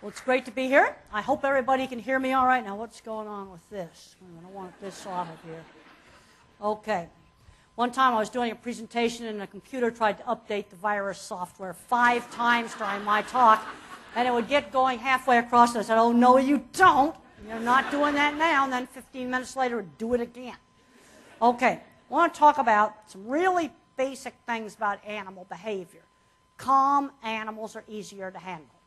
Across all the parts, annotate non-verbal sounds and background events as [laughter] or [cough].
Well, it's great to be here. I hope everybody can hear me all right. Now, what's going on with this? I don't want this off of here. Okay. One time I was doing a presentation and the computer tried to update the virus software five times during my talk, and it would get going halfway across. And I said, Oh, no, you don't. You're not doing that now. And then 15 minutes later, do it again. Okay. I want to talk about some really basic things about animal behavior. Calm animals are easier to handle.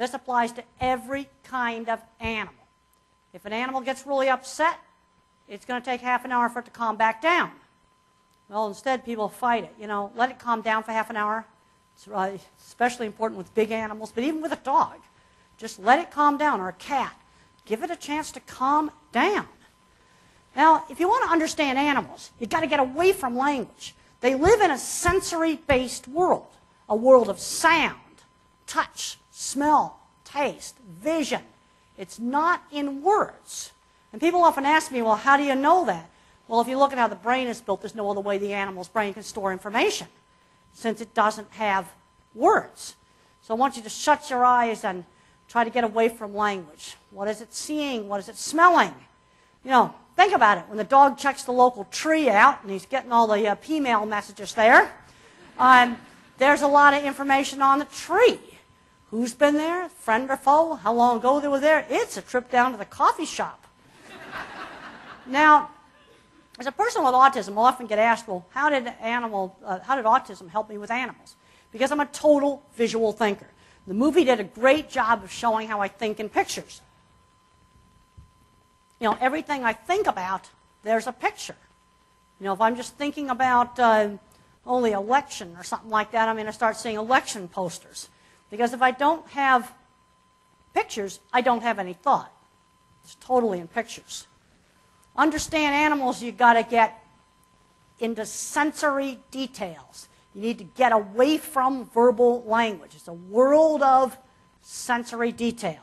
This applies to every kind of animal. If an animal gets really upset, it's going to take half an hour for it to calm back down. Well, instead, people fight it. You know, let it calm down for half an hour. It's uh, especially important with big animals, but even with a dog. Just let it calm down, or a cat. Give it a chance to calm down. Now, if you want to understand animals, you've got to get away from language. They live in a sensory based world, a world of sound, touch, smell, taste, vision. It's not in words. And people often ask me, well, how do you know that? Well, if you look at how the brain is built, there's no other way the animal's brain can store information since it doesn't have words. So I want you to shut your eyes and try to get away from language. What is it seeing? What is it smelling? You know, think about it. When the dog checks the local tree out and he's getting all the uh, P-mail messages there, um, there's a lot of information on the tree. Who's been there? Friend or foe? How long ago they were there? It's a trip down to the coffee shop. now, as a person with autism, I'll often get asked, well, how did animal, uh, how did autism help me with animals? Because I'm a total visual thinker. The movie did a great job of showing how I think in pictures. You know, everything I think about, there's a picture. You know, if I'm just thinking about uh, only election or something like that, I'm going to start seeing election posters. Because if I don't have pictures, I don't have any thought. It's totally in pictures. Understand animals, you've got to get into sensory details. You need to get away from verbal language. It's a world of sensory detail.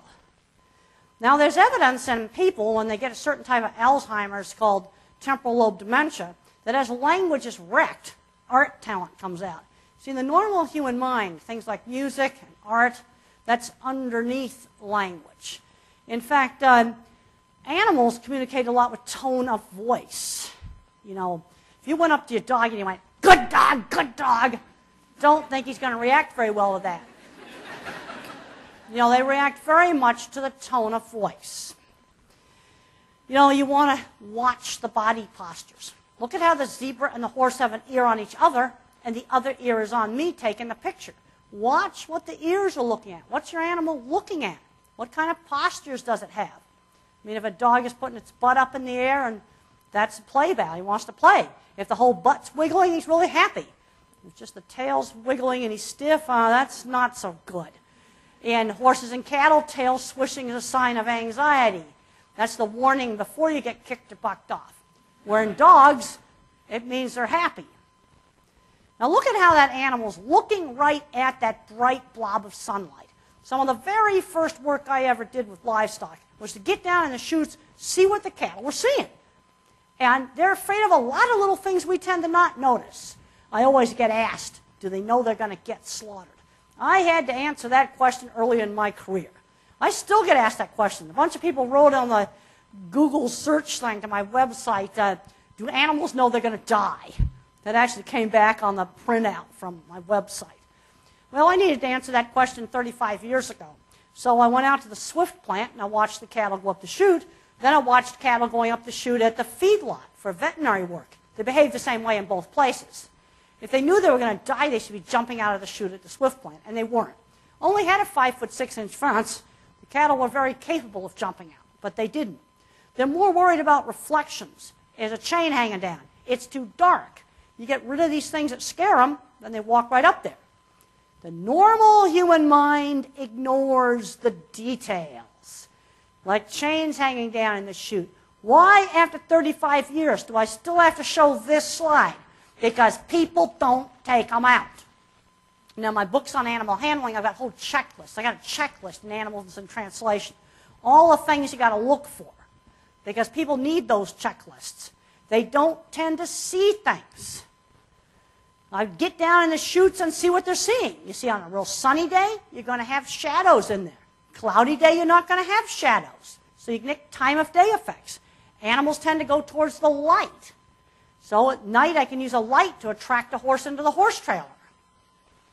Now, there's evidence in people when they get a certain type of Alzheimer's called temporal lobe dementia that as language is wrecked, art talent comes out. See, in the normal human mind, things like music and art, that's underneath language. In fact, uh, animals communicate a lot with tone of voice. You know, if you went up to your dog and you went, good dog, good dog, don't think he's going to react very well to that. [laughs] you know, they react very much to the tone of voice. You know, you want to watch the body postures. Look at how the zebra and the horse have an ear on each other, and the other ear is on me taking the picture. Watch what the ears are looking at. What's your animal looking at? What kind of postures does it have? I mean, if a dog is putting its butt up in the air and that's a play ball, he wants to play. If the whole butt's wiggling, he's really happy. If just the tail's wiggling and he's stiff, uh, that's not so good. In horses and cattle, tail swishing is a sign of anxiety. That's the warning before you get kicked or bucked off. Where in dogs, it means they're happy. Now look at how that animal's looking right at that bright blob of sunlight. Some of the very first work I ever did with livestock was to get down in the chutes, see what the cattle were seeing. And they're afraid of a lot of little things we tend to not notice. I always get asked, do they know they're going to get slaughtered? I had to answer that question early in my career. I still get asked that question. A bunch of people wrote on the Google search thing to my website, uh, do animals know they're going to die? That actually came back on the printout from my website. Well, I needed to answer that question 35 years ago. So I went out to the Swift plant and I watched the cattle go up the chute. Then I watched cattle going up the chute at the feedlot for veterinary work. They behaved the same way in both places. If they knew they were going to die, they should be jumping out of the chute at the Swift plant, and they weren't. Only had a five foot six inch fence. The cattle were very capable of jumping out, but they didn't. They're more worried about reflections. There's a chain hanging down. It's too dark. You get rid of these things that scare them, then they walk right up there. The normal human mind ignores the details, like chains hanging down in the chute. Why, after 35 years, do I still have to show this slide? Because people don't take them out. Now, my book's on animal handling. I've got a whole checklist. I got a checklist in Animals in Translation. All the things you got to look for, because people need those checklists. They don't tend to see things. I get down in the chutes and see what they're seeing. You see, on a real sunny day, you're going to have shadows in there, Cloudy day, you're not going to have shadows. So you get time of day effects. Animals tend to go towards the light. So at night, I can use a light to attract a horse into the horse trailer.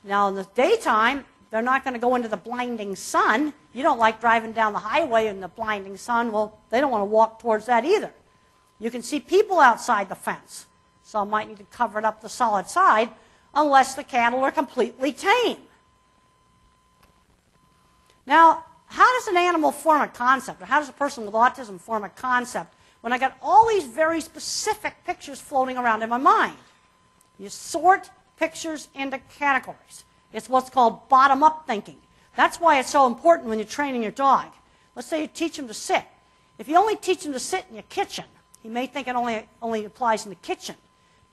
Now, in the daytime, they're not going to go into the blinding sun. You don't like driving down the highway in the blinding sun. Well, they don't want to walk towards that either. You can see people outside the fence. So I might need to cover it up the solid side unless the cattle are completely tame. Now, how does an animal form a concept? Or how does a person with autism form a concept when I got all these very specific pictures floating around in my mind? You sort pictures into categories. It's what's called bottom up thinking. That's why it's so important when you're training your dog. Let's say you teach him to sit. If you only teach him to sit in your kitchen, he may think it only, only applies in the kitchen.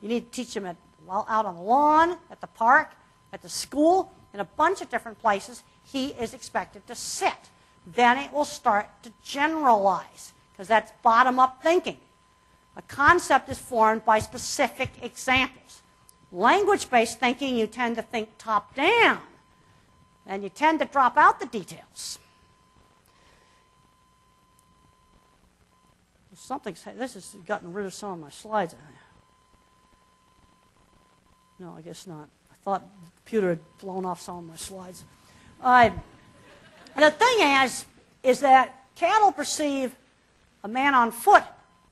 You need to teach them at, well, out on the lawn, at the park, at the school, in a bunch of different places. He is expected to sit. Then it will start to generalize, because that's bottom up thinking. A concept is formed by specific examples. Language based thinking, you tend to think top down, and you tend to drop out the details. Something, this has gotten rid of some of my slides. No, I guess not. I thought the computer had blown off some of my slides. Uh, the thing is, is that cattle perceive a man on foot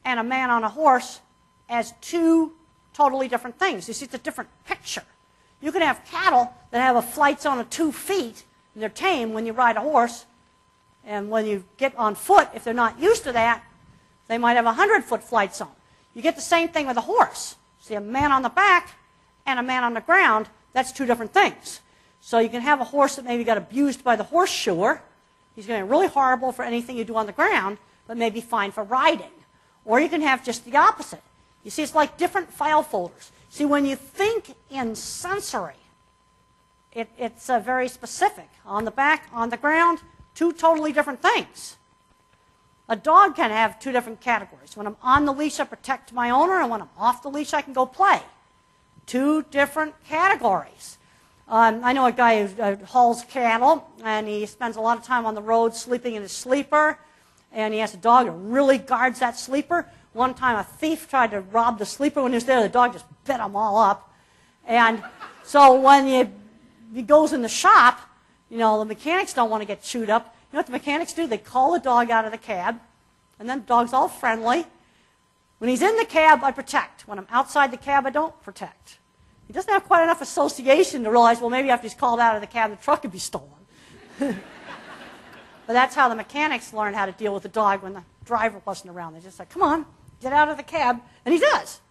and a man on a horse as two totally different things. You see, it's a different picture. You can have cattle that have a flight zone of two feet, and they're tame when you ride a horse. And when you get on foot, if they're not used to that, they might have a 100 foot flight zone. You get the same thing with a horse. See a man on the back and a man on the ground, that's two different things. So you can have a horse that maybe got abused by the horseshoer. He's going to be really horrible for anything you do on the ground, but maybe fine for riding. Or you can have just the opposite. You see, it's like different file folders. See, when you think in sensory, it, it's uh, very specific. On the back, on the ground, two totally different things. A dog can have two different categories. When I'm on the leash, I protect my owner, and when I'm off the leash, I can go play two different categories. Um, I know a guy who uh, hauls cattle, and he spends a lot of time on the road sleeping in his sleeper, and he has a dog that really guards that sleeper. One time, a thief tried to rob the sleeper. When he was there, the dog just bit them all up. And so when he, he goes in the shop, you know, the mechanics don't want to get chewed up. You know what the mechanics do? They call the dog out of the cab, and then the dog's all friendly. When he's in the cab, I protect. When I'm outside the cab, I don't protect. He doesn't have quite enough association to realize, well, maybe after he's called out of the cab, the truck could be stolen. [laughs] but that's how the mechanics learn how to deal with the dog when the driver wasn't around. They just say, come on, get out of the cab. And he does.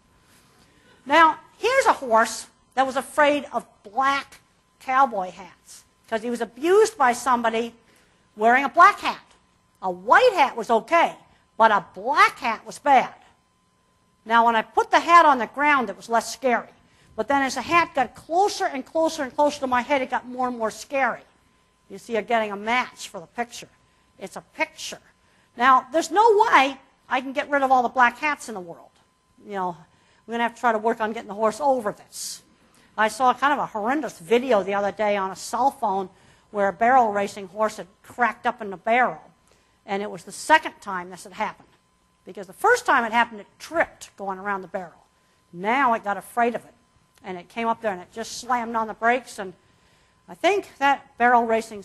Now, here's a horse that was afraid of black cowboy hats because he was abused by somebody wearing a black hat. A white hat was okay, but a black hat was bad. Now, when I put the hat on the ground, it was less scary. But then as the hat got closer and closer and closer to my head, it got more and more scary. You see, you're getting a match for the picture. It's a picture. Now, there's no way I can get rid of all the black hats in the world. You know, we're going to have to try to work on getting the horse over this. I saw kind of a horrendous video the other day on a cell phone where a barrel racing horse had cracked up in the barrel. And it was the second time this had happened. Because the first time it happened, it tripped going around the barrel. Now it got afraid of it and it came up there and it just slammed on the brakes. And I think that barrel racing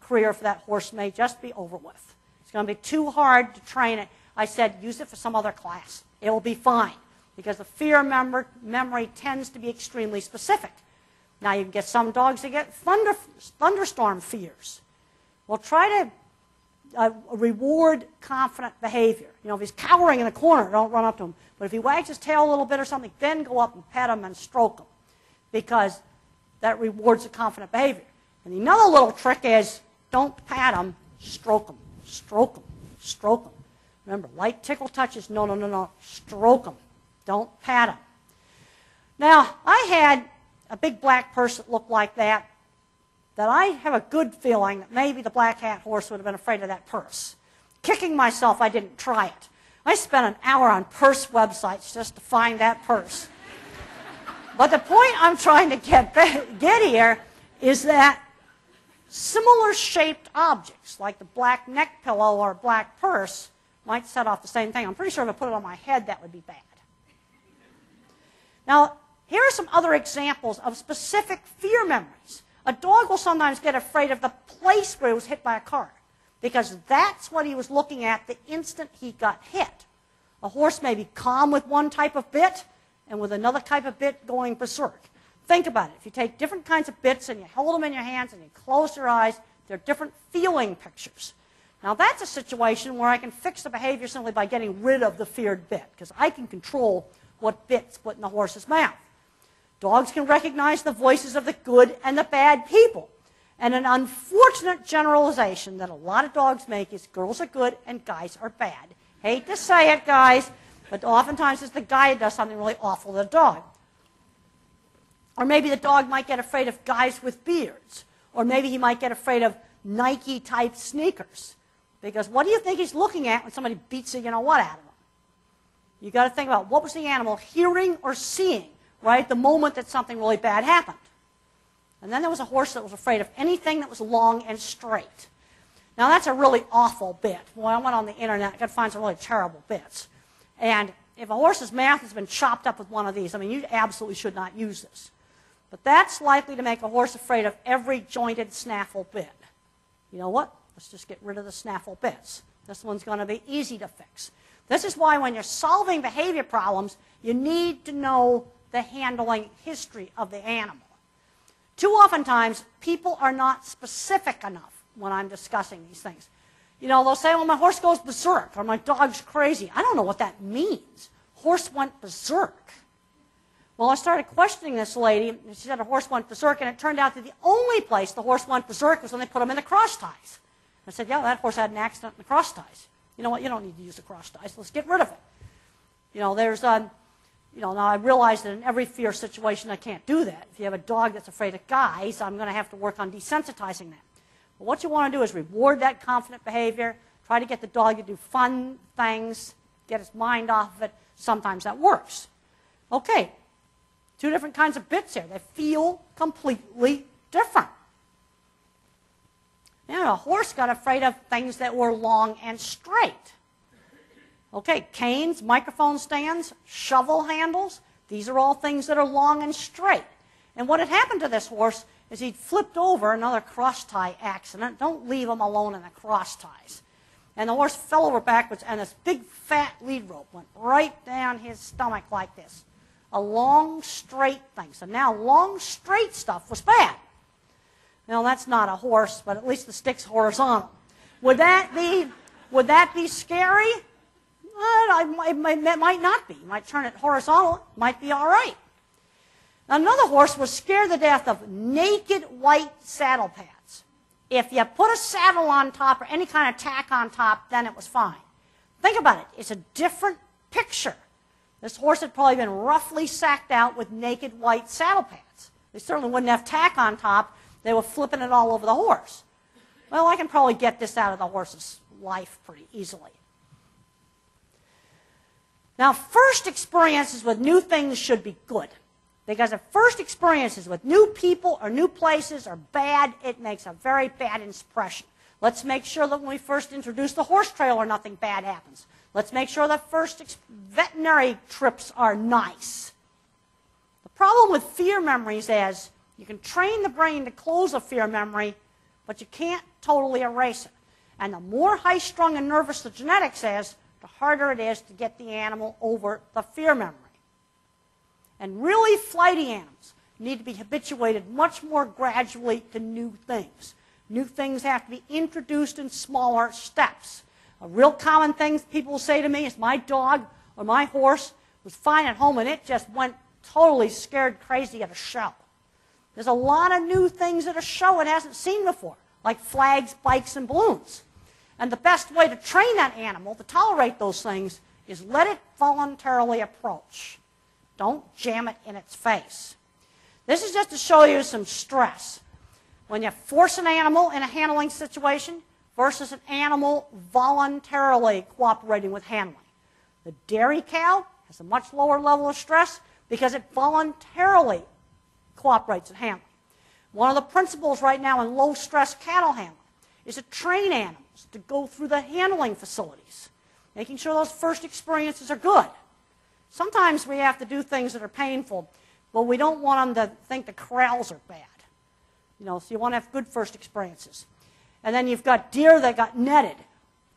career for that horse may just be over with. It's going to be too hard to train it. I said, use it for some other class. It will be fine because the fear mem- memory tends to be extremely specific. Now, you can get some dogs that get thunder, thunderstorm fears. Well, try to reward confident behavior. You know, if he's cowering in a corner, don't run up to him. But if he wags his tail a little bit or something, then go up and pet him and stroke him because that rewards the confident behavior. And another little trick is don't pat him, stroke him, stroke him, stroke him. Remember, light tickle touches, no, no, no, no, stroke him. Don't pat him. Now, I had a big black purse that looked like that that I have a good feeling that maybe the black hat horse would have been afraid of that purse. Kicking myself, I didn't try it. I spent an hour on purse websites just to find that purse. but the point I'm trying to get, get here is that similar shaped objects, like the black neck pillow or black purse, might set off the same thing. I'm pretty sure if I put it on my head, that would be bad. Now, here are some other examples of specific fear memories. A dog will sometimes get afraid of the place where he was hit by a car because that's what he was looking at the instant he got hit. A horse may be calm with one type of bit and with another type of bit going berserk. Think about it. If you take different kinds of bits and you hold them in your hands and you close your eyes, they're different feeling pictures. Now, that's a situation where I can fix the behavior simply by getting rid of the feared bit because I can control what bit's put in the horse's mouth. Dogs can recognize the voices of the good and the bad people. And an unfortunate generalization that a lot of dogs make is girls are good and guys are bad. Hate to say it, guys, but oftentimes it's the guy that does something really awful to the dog. Or maybe the dog might get afraid of guys with beards. Or maybe he might get afraid of Nike type sneakers. Because what do you think he's looking at when somebody beats the you know what out of him? You got to think about what was the animal hearing or seeing right? The moment that something really bad happened. And then there was a horse that was afraid of anything that was long and straight. Now that's a really awful bit. Well, I went on the internet, I could find some really terrible bits. And if a horse's mouth has been chopped up with one of these, I mean, you absolutely should not use this. But that's likely to make a horse afraid of every jointed snaffle bit. You know what? Let's just get rid of the snaffle bits. This one's going to be easy to fix. This is why when you're solving behavior problems, you need to know the handling history of the animal. Too oftentimes, people are not specific enough when I'm discussing these things. You know, they'll say, well, my horse goes berserk, or my dog's crazy. I don't know what that means. Horse went berserk. Well, I started questioning this lady, and she said a horse went berserk, and it turned out that the only place the horse went berserk was when they put him in the cross ties. I said, yeah, that horse had an accident in the cross ties. You know what? You don't need to use the cross ties. Let's get rid of it. You know, there's um, you know, now I realize that in every fear situation I can't do that. If you have a dog that's afraid of guys, I'm going to have to work on desensitizing them. But what you want to do is reward that confident behavior, try to get the dog to do fun things, get its mind off of it. Sometimes that works. Okay, two different kinds of bits here. They feel completely different. Know, a horse got afraid of things that were long and straight. Okay, canes, microphone stands, shovel handles, these are all things that are long and straight. And what had happened to this horse is he'd flipped over another cross tie accident. Don't leave him alone in the cross ties. And the horse fell over backwards, and this big fat lead rope went right down his stomach like this. A long, straight thing. So now long, straight stuff was bad. Now that's not a horse, but at least the stick's horizontal. Would that be, would that be scary? It might, not be. Might turn it horizontal, might be all right. Another horse was scared to death of naked white saddle pads. If you put a saddle on top or any kind of tack on top, then it was fine. Think about it. It's a different picture. This horse had probably been roughly sacked out with naked white saddle pads. They certainly wouldn't have tack on top. They were flipping it all over the horse. Well, I can probably get this out of the horse's life pretty easily. Now, first experiences with new things should be good. Because if first experiences with new people or new places are bad, it makes a very bad impression. Let's make sure that when we first introduce the horse trailer, nothing bad happens. Let's make sure that first veterinary trips are nice. The problem with fear memories is you can train the brain to close a fear memory, but you can't totally erase it. And the more high strung and nervous the genetics is, the harder it is to get the animal over the fear memory. And really flighty animals need to be habituated much more gradually to new things. New things have to be introduced in smaller steps. A real common thing people say to me is my dog or my horse was fine at home and it just went totally scared crazy at a show. There's a lot of new things at a show it hasn't seen before, like flags, bikes, and balloons. And the best way to train that animal to tolerate those things is let it voluntarily approach. Don't jam it in its face. This is just to show you some stress. When you force an animal in a handling situation versus an animal voluntarily cooperating with handling. The dairy cow has a much lower level of stress because it voluntarily cooperates with handling. One of the principles right now in low stress cattle handling is to train animals to go through the handling facilities, making sure those first experiences are good. Sometimes we have to do things that are painful, but we don't want them to think the corrals are bad. You know, so you want to have good first experiences. And then you've got deer that got netted.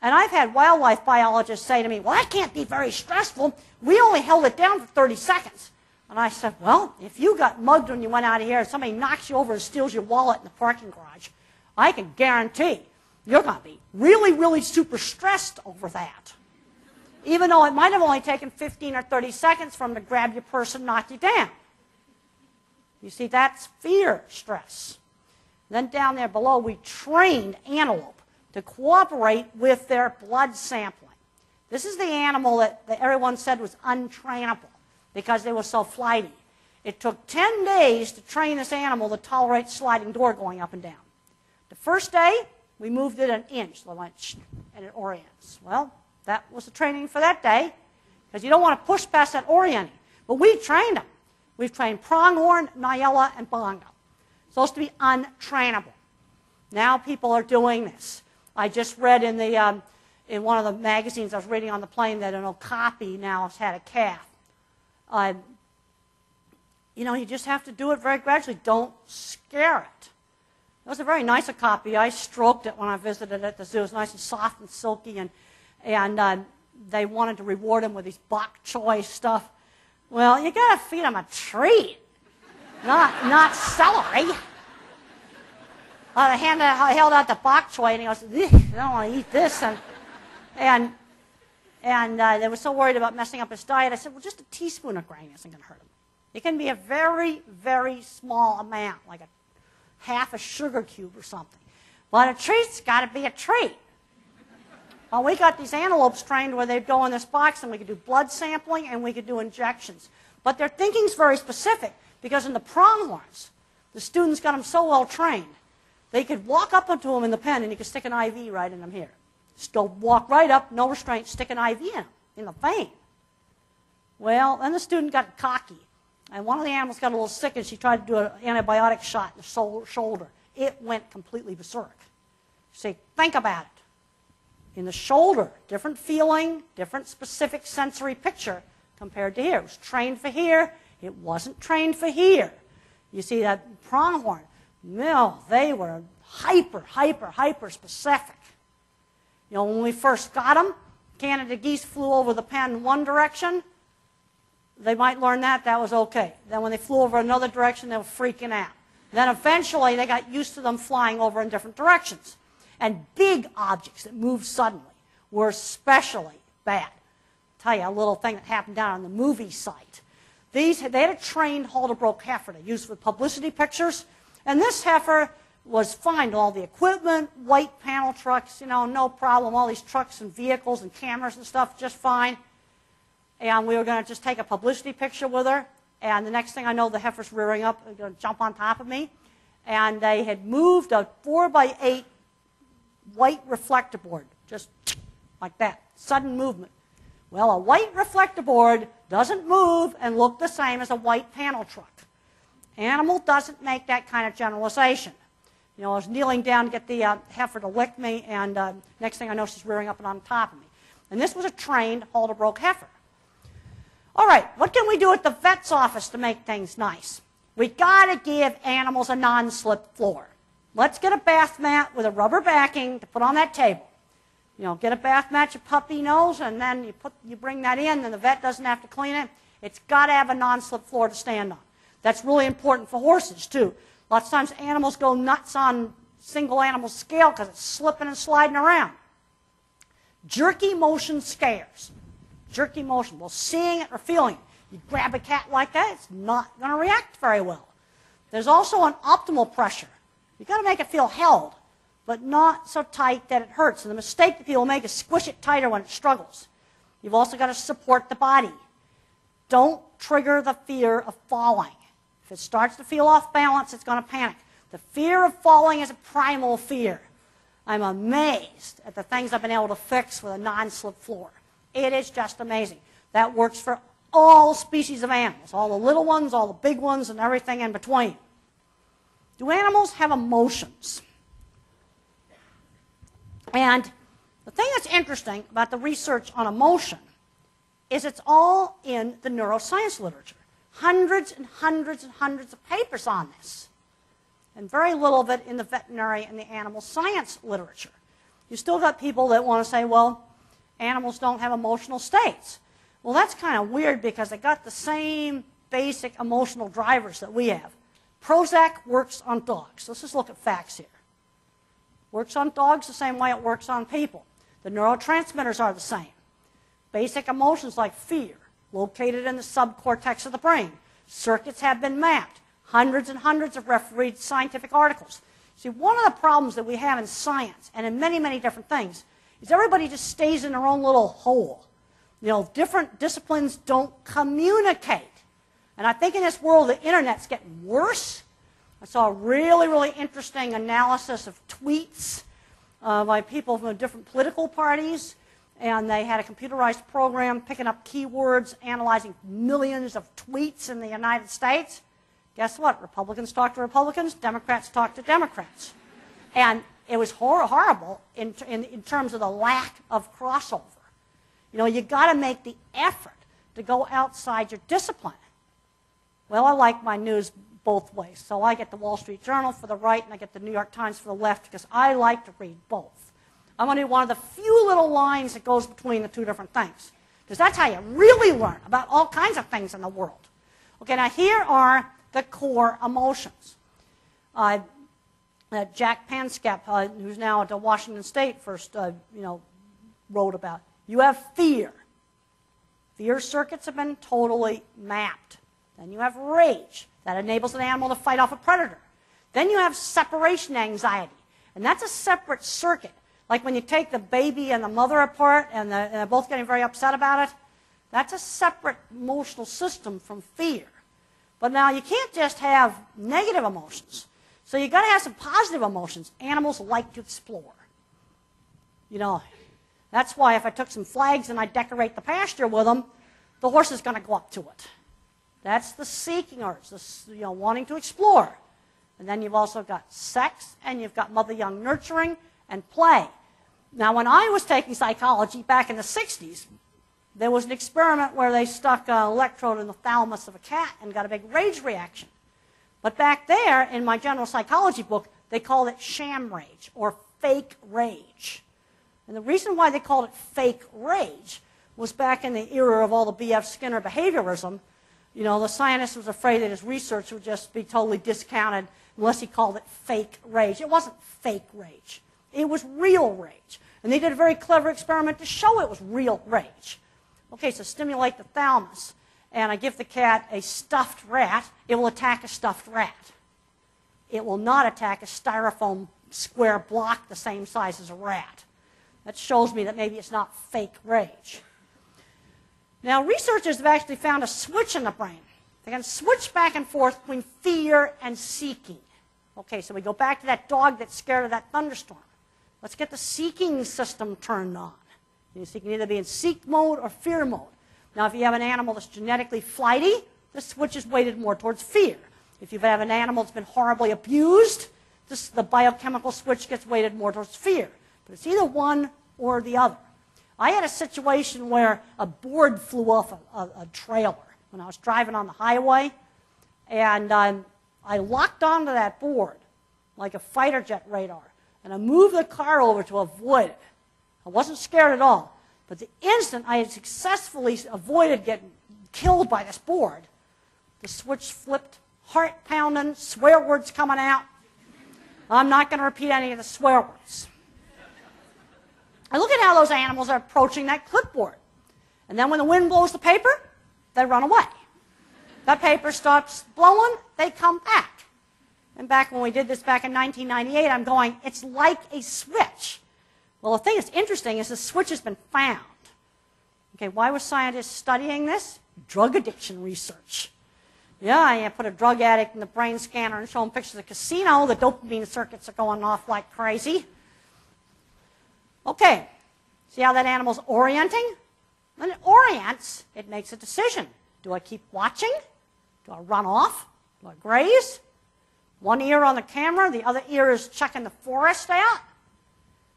And I've had wildlife biologists say to me, well, that can't be very stressful. We only held it down for 30 seconds. And I said, well, if you got mugged when you went out of here and somebody knocks you over and steals your wallet in the parking garage, I can guarantee you're going to be really, really super stressed over that. Even though it might have only taken 15 or 30 seconds for them to grab your purse and knock you down. You see, that's fear stress. Then down there below, we trained antelope to cooperate with their blood sampling. This is the animal that, that everyone said was untrainable because they were so flighty. It took 10 days to train this animal to tolerate sliding door going up and down. The first day, we moved it an inch. So went and it orients. Well, that was the training for that day because you don't want to push past that orienting. But we trained them. We've trained pronghorn, nyala, and bongo. Supposed to be untrainable. Now people are doing this. I just read in, the, um, in one of the magazines I was reading on the plane that an okapi now has had a calf. Uh, you know, you just have to do it very gradually. Don't scare it. It was a very nice okapi. I stroked it when I visited at the zoo. It was nice and soft and silky, and, and uh, they wanted to reward him with these bok choy stuff. Well, you got to feed him a treat, not, not celery. I, handed, I held out the bok choy, and he goes, I don't want to eat this. And, and, and uh, they were so worried about messing up his diet. I said, well, just a teaspoon of grain isn't going to hurt him. It can be a very, very small amount, like a half a sugar cube or something. But a treat's got to be a treat. Well, we got these antelopes trained where they'd go in this box and we could do blood sampling and we could do injections. But their thinking's very specific because in the pronghorns, the students got them so well trained, they could walk up onto them in the pen and you could stick an IV right in them here. Still walk right up, no restraint, stick an IV in them, in the vein. Well, then the student got cocky. And one of the animals got a little sick and she tried to do an antibiotic shot in the shoulder. It went completely berserk. See, think about it. In the shoulder, different feeling, different specific sensory picture compared to here. It was trained for here. It wasn't trained for here. You see that pronghorn. No, they were hyper, hyper, hyper specific. You know, when we first got them, Canada geese flew over the pen in one direction they might learn that, that was okay. Then when they flew over another direction, they were freaking out. Then eventually they got used to them flying over in different directions. And big objects that moved suddenly were especially bad. I'll tell you a little thing that happened down on the movie site. These, they had a trained halter broke heifer to use for publicity pictures. And this heifer was fine all the equipment, white panel trucks, you know, no problem. All these trucks and vehicles and cameras and stuff, just fine and we were going to just take a publicity picture with her. And the next thing I know, the heifer's rearing up, going to jump on top of me. And they had moved a four by eight white reflector board, just like that, sudden movement. Well, a white reflector board doesn't move and look the same as a white panel truck. Animal doesn't make that kind of generalization. You know, I was kneeling down to get the uh, heifer to lick me, and uh, next thing I know, she's rearing up and on top of me. And this was a trained halter broke heifer. All right, what can we do at the vet's office to make things nice? We got to give animals a non-slip floor. Let's get a bath mat with a rubber backing to put on that table. You know, get a bath mat your puppy knows, and then you put you bring that in, and the vet doesn't have to clean it. It's got to have a non-slip floor to stand on. That's really important for horses too. Lots of times animals go nuts on single animal scale because it's slipping and sliding around. Jerky motion scares jerky motion. Well, seeing it or feeling it. You grab a cat like that, it's not going to react very well. There's also an optimal pressure. You've got to make it feel held, but not so tight that it hurts. And the mistake that people make is squish it tighter when it struggles. You've also got to support the body. Don't trigger the fear of falling. If it starts to feel off balance, it's going to panic. The fear of falling is a primal fear. I'm amazed at the things I've been able to fix with a non-slip floor. It is just amazing. That works for all species of animals, all the little ones, all the big ones, and everything in between. Do animals have emotions? And the thing that's interesting about the research on emotion is it's all in the neuroscience literature. Hundreds and hundreds and hundreds of papers on this. And very little of it in the veterinary and the animal science literature. You still got people that want to say, well, animals don't have emotional states. Well, that's kind of weird because they got the same basic emotional drivers that we have. Prozac works on dogs. Let's just look at facts here. Works on dogs the same way it works on people. The neurotransmitters are the same. Basic emotions like fear, located in the subcortex of the brain. Circuits have been mapped. Hundreds and hundreds of refereed scientific articles. See, one of the problems that we have in science and in many, many different things is everybody just stays in their own little hole. You know, different disciplines don't communicate. And I think in this world, the internet's getting worse. I saw a really, really interesting analysis of tweets uh, by people from different political parties. And they had a computerized program picking up keywords, analyzing millions of tweets in the United States. Guess what? Republicans talk to Republicans, Democrats talk to Democrats. And it was hor- horrible in, in, in terms of the lack of crossover. You know, you got to make the effort to go outside your discipline. Well, I like my news both ways. So I get the Wall Street Journal for the right and I get the New York Times for the left because I like to read both. I'm going to do one of the few little lines that goes between the two different things. Because that's how you really learn about all kinds of things in the world. Okay, now here are the core emotions. Uh, uh, Jaak Panksepp, uh, who's now at the Washington State, first uh, you know, wrote about. You have fear. Fear circuits have been totally mapped. Then you have rage. That enables an animal to fight off a predator. Then you have separation anxiety. And that's a separate circuit. Like when you take the baby and the mother apart and, the, and they're both getting very upset about it, that's a separate emotional system from fear. But now you can't just have negative emotions. So you've got to have some positive emotions. Animals like to explore. You know, that's why if I took some flags and I decorate the pasture with them, the horse is going to go up to it. That's the seeking urge, the, you know, wanting to explore. And then you've also got sex, and you've got mother-young nurturing and play. Now, when I was taking psychology back in the 60s, there was an experiment where they stuck an electrode in the thalamus of a cat and got a big rage reaction. But back there, in my general psychology book, they called it sham rage or fake rage. And the reason why they called it fake rage was back in the era of all the B.F. Skinner behaviorism. you know, the scientist was afraid that his research would just be totally discounted unless he called it fake rage. It wasn't fake rage. It was real rage. And they did a very clever experiment to show it was real rage. Okay, so stimulate the thalamus, and I give the cat a stuffed rat, it will attack a stuffed rat. It will not attack a styrofoam square block the same size as a rat. That shows me that maybe it's not fake rage. Now, researchers have actually found a switch in the brain. They can switch back and forth between fear and seeking. Okay, so we go back to that dog that's scared of that thunderstorm. Let's get the seeking system turned on. You can either be in seek mode or fear mode. Now, if you have an animal that's genetically flighty, the switch is weighted more towards fear. If you have an animal that's been horribly abused, this, the biochemical switch gets weighted more towards fear. But it's either one or the other. I had a situation where a board flew off a, a, a trailer when I was driving on the highway, and um, I locked onto that board like a fighter jet radar, and I moved the car over to avoid it. I wasn't scared at all. But the instant I had successfully avoided getting killed by this board, the switch flipped, heart pounding, swear words coming out. I'm not going to repeat any of the swear words. And look at how those animals are approaching that clipboard. And then when the wind blows the paper, they run away. That paper stops blowing, they come back. And back when we did this back in 1998, I'm going, it's like a switch. Well, the thing that's interesting is the switch has been found. Okay, why were scientists studying this? Drug addiction research. Yeah, you put a drug addict in the brain scanner and show them pictures of the casino, the dopamine circuits are going off like crazy. Okay, see how that animal's orienting? When it orients, it makes a decision. Do I keep watching? Do I run off? Do I graze? One ear on the camera, the other ear is checking the forest out.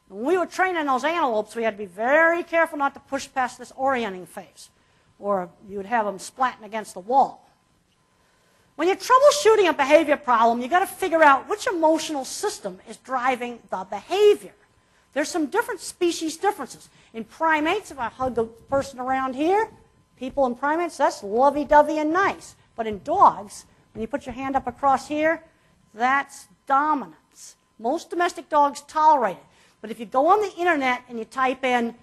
When we were training those antelopes, we had to be very careful not to push past this orienting phase, or you would have them splatting against the wall. When you're troubleshooting a behavior problem, you've got to figure out which emotional system is driving the behavior. There's some different species differences. In primates, if I hug a person around here, people in primates, that's lovey-dovey and nice. But in dogs, when you put your hand up across here, that's dominance. Most domestic dogs tolerate it. But if you go on the internet and you type in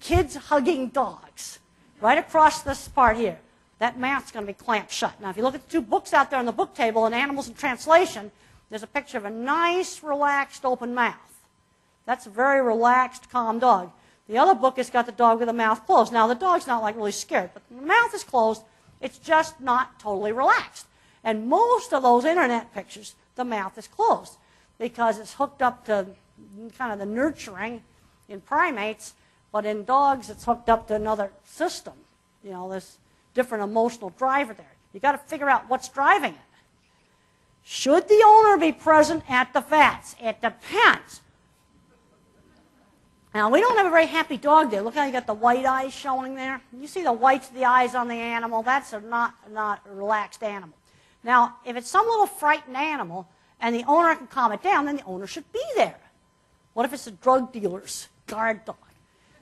kids hugging dogs, right across this part here, that mouth's going to be clamped shut. Now, if you look at the two books out there on the book table in Animals in Translation, there's a picture of a nice, relaxed, open mouth. That's a very relaxed, calm dog. The other book has got the dog with the mouth closed. Now, the dog's not like really scared, but the mouth is closed. It's just not totally relaxed. And most of those internet pictures, the mouth is closed because it's hooked up to kind of the nurturing in primates, but in dogs it's hooked up to another system. You know, this different emotional driver there. You got to figure out what's driving it. Should the owner be present at the vets? It depends. Now, we don't have a very happy dog there. Look how you got the white eyes showing there. You see the whites of the eyes on the animal. That's a not, not a relaxed animal. Now, if it's some little frightened animal and the owner can calm it down, then the owner should be there. What if it's a drug dealer's guard dog?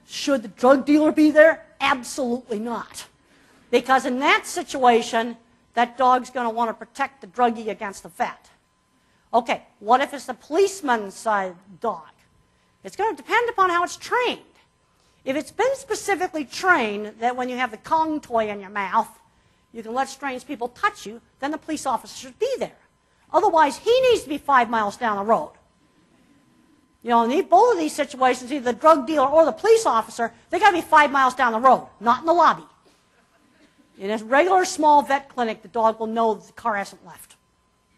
Should the drug dealer be there? Absolutely not. Because in that situation, that dog's going to want to protect the druggie against the vet. Okay, what if it's the policeman's uh, dog? It's going to depend upon how it's trained. If it's been specifically trained that when you have the Kong toy in your mouth, you can let strange people touch you, then the police officer should be there. Otherwise, he needs to be five miles down the road. You know, in both of these situations, either the drug dealer or the police officer, they got to be five miles down the road, not in the lobby. In a regular small vet clinic, the dog will know the car hasn't left.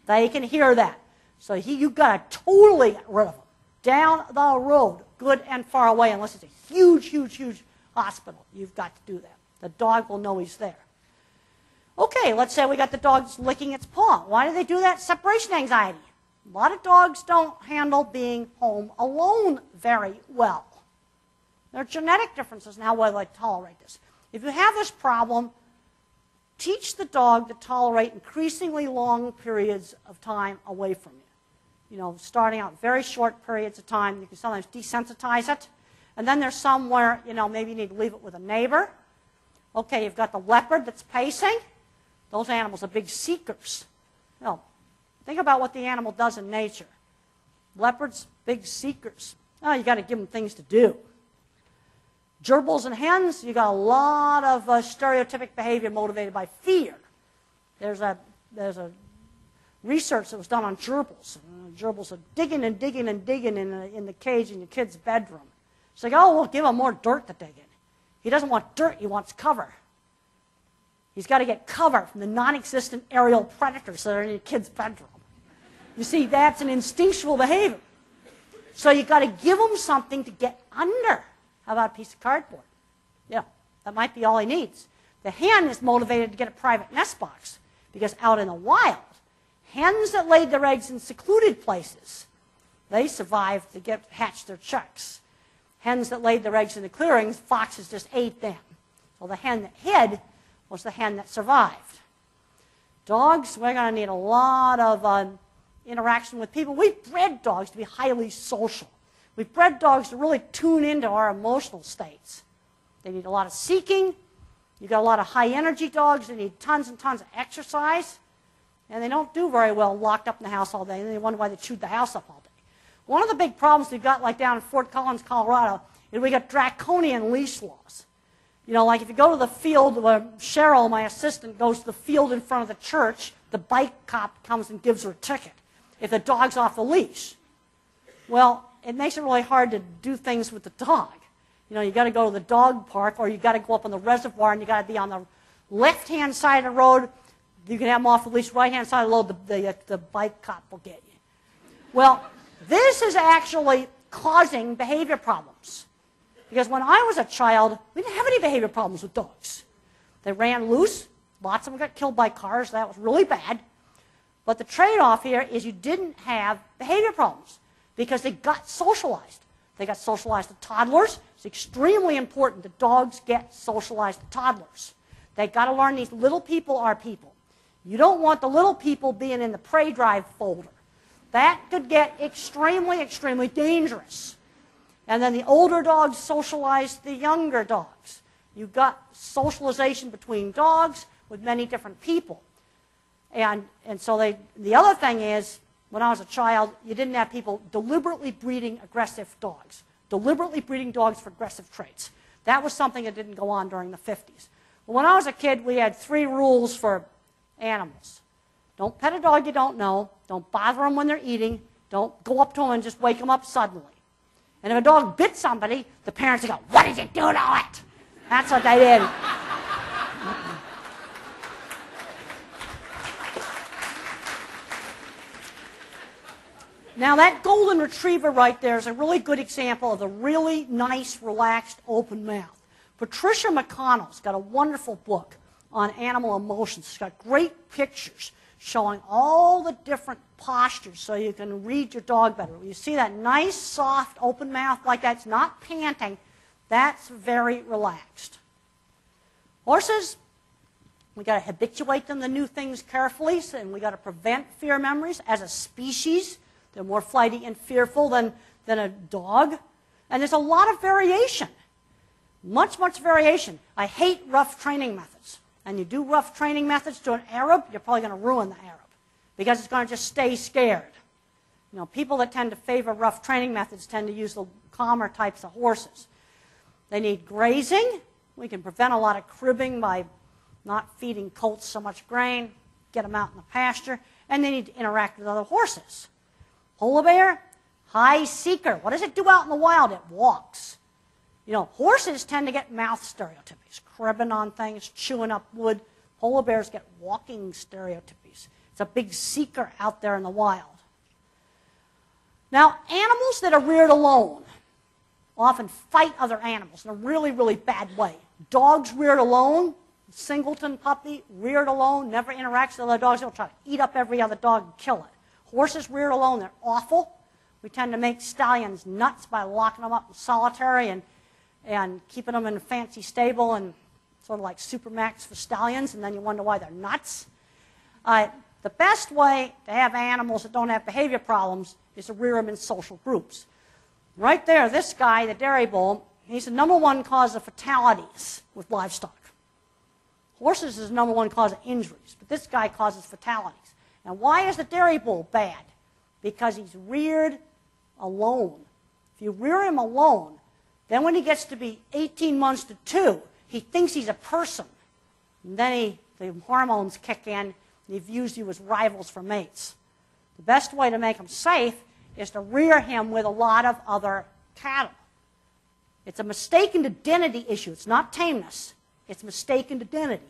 They can hear that. So he, you've got to totally get rid of him. Down the road, good and far away, unless it's a huge, huge, huge hospital. You've got to do that. The dog will know he's there. Okay, let's say we got the dog licking its paw. Why do they do that? Separation anxiety. A lot of dogs don't handle being home alone very well. There are genetic differences in how well they tolerate this. If you have this problem, teach the dog to tolerate increasingly long periods of time away from you. You know, starting out very short periods of time, you can sometimes desensitize it. And then there's somewhere, you know, maybe you need to leave it with a neighbor. Okay, you've got the leopard that's pacing. Those animals are big seekers. You know, Think about what the animal does in nature. Leopards, big seekers. Oh, you got to give them things to do. Gerbils and hens, you got a lot of uh, stereotypic behavior motivated by fear. There's a there's a research that was done on gerbils. Uh, gerbils are digging and digging and digging in, a, in the cage in your kid's bedroom. It's like, oh, we'll give him more dirt to dig in. He doesn't want dirt, he wants cover. He's got to get cover from the non existent aerial predators that are in your kid's bedroom. You see, that's an instinctual behavior. So you've got to give him something to get under. How about a piece of cardboard? Yeah, that might be all he needs. The hen is motivated to get a private nest box because out in the wild, hens that laid their eggs in secluded places, they survived to get hatch their chicks. Hens that laid their eggs in the clearings, foxes just ate them. So the hen that hid was the hen that survived. Dogs, we're going to need a lot of um, interaction with people. We've bred dogs to be highly social. We've bred dogs to really tune into our emotional states. They need a lot of seeking. You've got a lot of high energy dogs. They need tons and tons of exercise. And they don't do very well locked up in the house all day. And they wonder why they chewed the house up all day. One of the big problems we've got, like down in Fort Collins, Colorado, is we got draconian leash laws. You know, like if you go to the field where Cheryl, my assistant, goes to the field in front of the church, the bike cop comes and gives her a ticket if the dog's off the leash. Well, it makes it really hard to do things with the dog. You know, you got to go to the dog park or you got to go up on the reservoir and you got to be on the left-hand side of the road. You can have them off the leash. Right-hand side of the road, the, the, uh, the bike cop will get you. Well, this is actually causing behavior problems. Because when I was a child, we didn't have any behavior problems with dogs. They ran loose. Lots of them got killed by cars. That was really bad. But the trade off here is you didn't have behavior problems because they got socialized. They got socialized to toddlers. It's extremely important that dogs get socialized to toddlers. They got to learn these little people are people. You don't want the little people being in the prey drive folder. That could get extremely, extremely dangerous. And then the older dogs socialize the younger dogs. You've got socialization between dogs with many different people. And, and so they, the other thing is, when I was a child, you didn't have people deliberately breeding aggressive dogs, deliberately breeding dogs for aggressive traits. That was something that didn't go on during the 50s. But when I was a kid, we had three rules for animals. Don't pet a dog you don't know. Don't bother them when they're eating. Don't go up to them and just wake them up suddenly. And if a dog bit somebody, the parents would go, What did you do to it? That's what they did. Now, that golden retriever right there is a really good example of a really nice, relaxed, open mouth. Patricia McConnell's got a wonderful book on animal emotions. It's got great pictures showing all the different postures so you can read your dog better. You see that nice, soft, open mouth like that? It's not panting. That's very relaxed. Horses, we got to habituate them to new things carefully, and we got to prevent fear memories. As a species, they're more flighty and fearful than, than a dog. And there's a lot of variation. Much, much variation. I hate rough training methods. And you do rough training methods to an Arab, you're probably going to ruin the Arab because it's going to just stay scared. You know, people that tend to favor rough training methods tend to use the calmer types of horses. They need grazing. We can prevent a lot of cribbing by not feeding colts so much grain, get them out in the pasture, and they need to interact with other horses. Polar bear, high seeker. What does it do out in the wild? It walks. You know, horses tend to get mouth stereotypies, cribbing on things, chewing up wood. Polar bears get walking stereotypies. It's a big seeker out there in the wild. Now, animals that are reared alone often fight other animals in a really, really bad way. Dogs reared alone, singleton puppy, reared alone, never interacts with other dogs. They'll try to eat up every other dog and kill it. Horses reared alone, they're awful. We tend to make stallions nuts by locking them up in solitary and, and keeping them in a fancy stable and sort of like supermax for stallions, and then you wonder why they're nuts. Uh, the best way to have animals that don't have behavior problems is to rear them in social groups. Right there, this guy, the dairy bull, he's the number one cause of fatalities with livestock. Horses is the number one cause of injuries, but this guy causes fatalities. Now, why is the dairy bull bad? Because he's reared alone. If you rear him alone, then when he gets to be 18 months to two, he thinks he's a person. And then he, the hormones kick in, and he views you as rivals for mates. The best way to make him safe is to rear him with a lot of other cattle. It's a mistaken identity issue. It's not tameness. It's mistaken identity.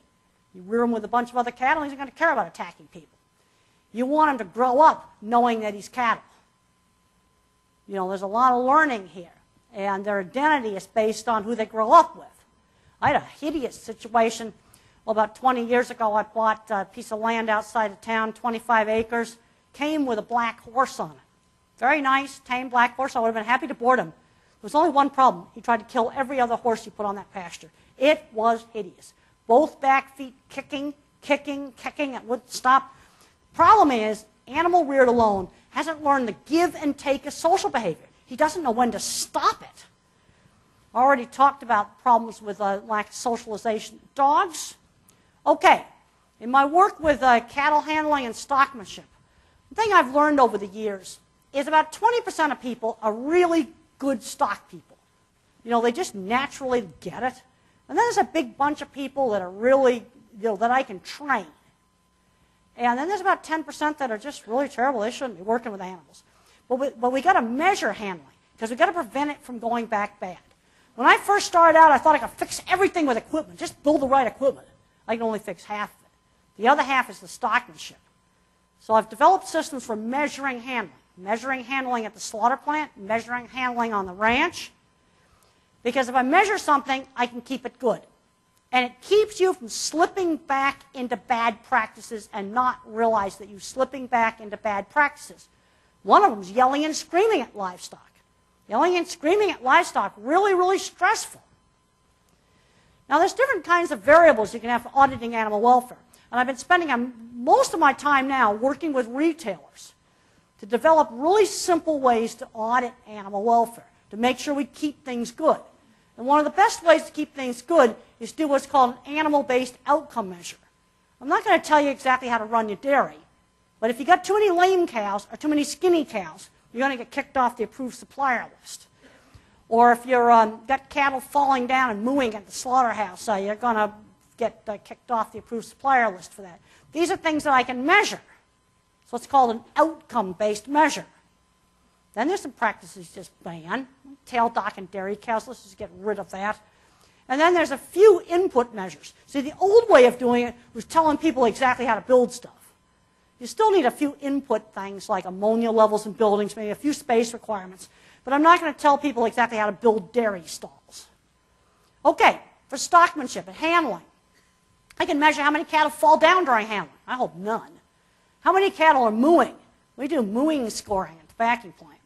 You rear him with a bunch of other cattle, he's not going to care about attacking people. You want him to grow up knowing that he's cattle. You know, there's a lot of learning here. And their identity is based on who they grow up with. I had a hideous situation. Well, about 20 years ago, I bought a piece of land outside of town, 25 acres, came with a black horse on it. Very nice, tame black horse. I would have been happy to board him. There was only one problem. He tried to kill every other horse he put on that pasture. It was hideous. Both back feet kicking, kicking, kicking. It wouldn't stop. Problem is, animal reared alone hasn't learned the give and take of social behavior. He doesn't know when to stop it. I already talked about problems with uh, lack of socialization. Dogs? Okay. In my work with uh, cattle handling and stockmanship, the thing I've learned over the years is about 20% of people are really good stock people. You know, they just naturally get it. And then there's a big bunch of people that are really, you know, that I can train. And then there's about 10% that are just really terrible. They shouldn't be working with animals. But we, but we got to measure handling because we got to prevent it from going back bad. When I first started out, I thought I could fix everything with equipment. Just build the right equipment. I can only fix half of it. The other half is the stockmanship. So I've developed systems for measuring handling. Measuring handling at the slaughter plant, measuring handling on the ranch. Because if I measure something, I can keep it good. And it keeps you from slipping back into bad practices and not realize that you're slipping back into bad practices. One of them is yelling and screaming at livestock. Yelling and screaming at livestock, really, really stressful. Now, there's different kinds of variables you can have for auditing animal welfare. And I've been spending um, most of my time now working with retailers to develop really simple ways to audit animal welfare, to make sure we keep things good. And one of the best ways to keep things good is do what's called an animal-based outcome measure. I'm not going to tell you exactly how to run your dairy, but if you got too many lame cows or too many skinny cows, you're going to get kicked off the approved supplier list. Or if you've um, got cattle falling down and mooing at the slaughterhouse, uh, you're going to get uh, kicked off the approved supplier list for that. These are things that I can measure. So it's called an outcome-based measure. Then there's some practices just ban. Tail dock and dairy cows, let's just get rid of that. And then there's a few input measures. See, the old way of doing it was telling people exactly how to build stuff. You still need a few input things like ammonia levels in buildings, maybe a few space requirements. But I'm not going to tell people exactly how to build dairy stalls. Okay, for stockmanship and handling, I can measure how many cattle fall down during handling. I hope none. How many cattle are mooing? We do mooing scoring at the packing plant.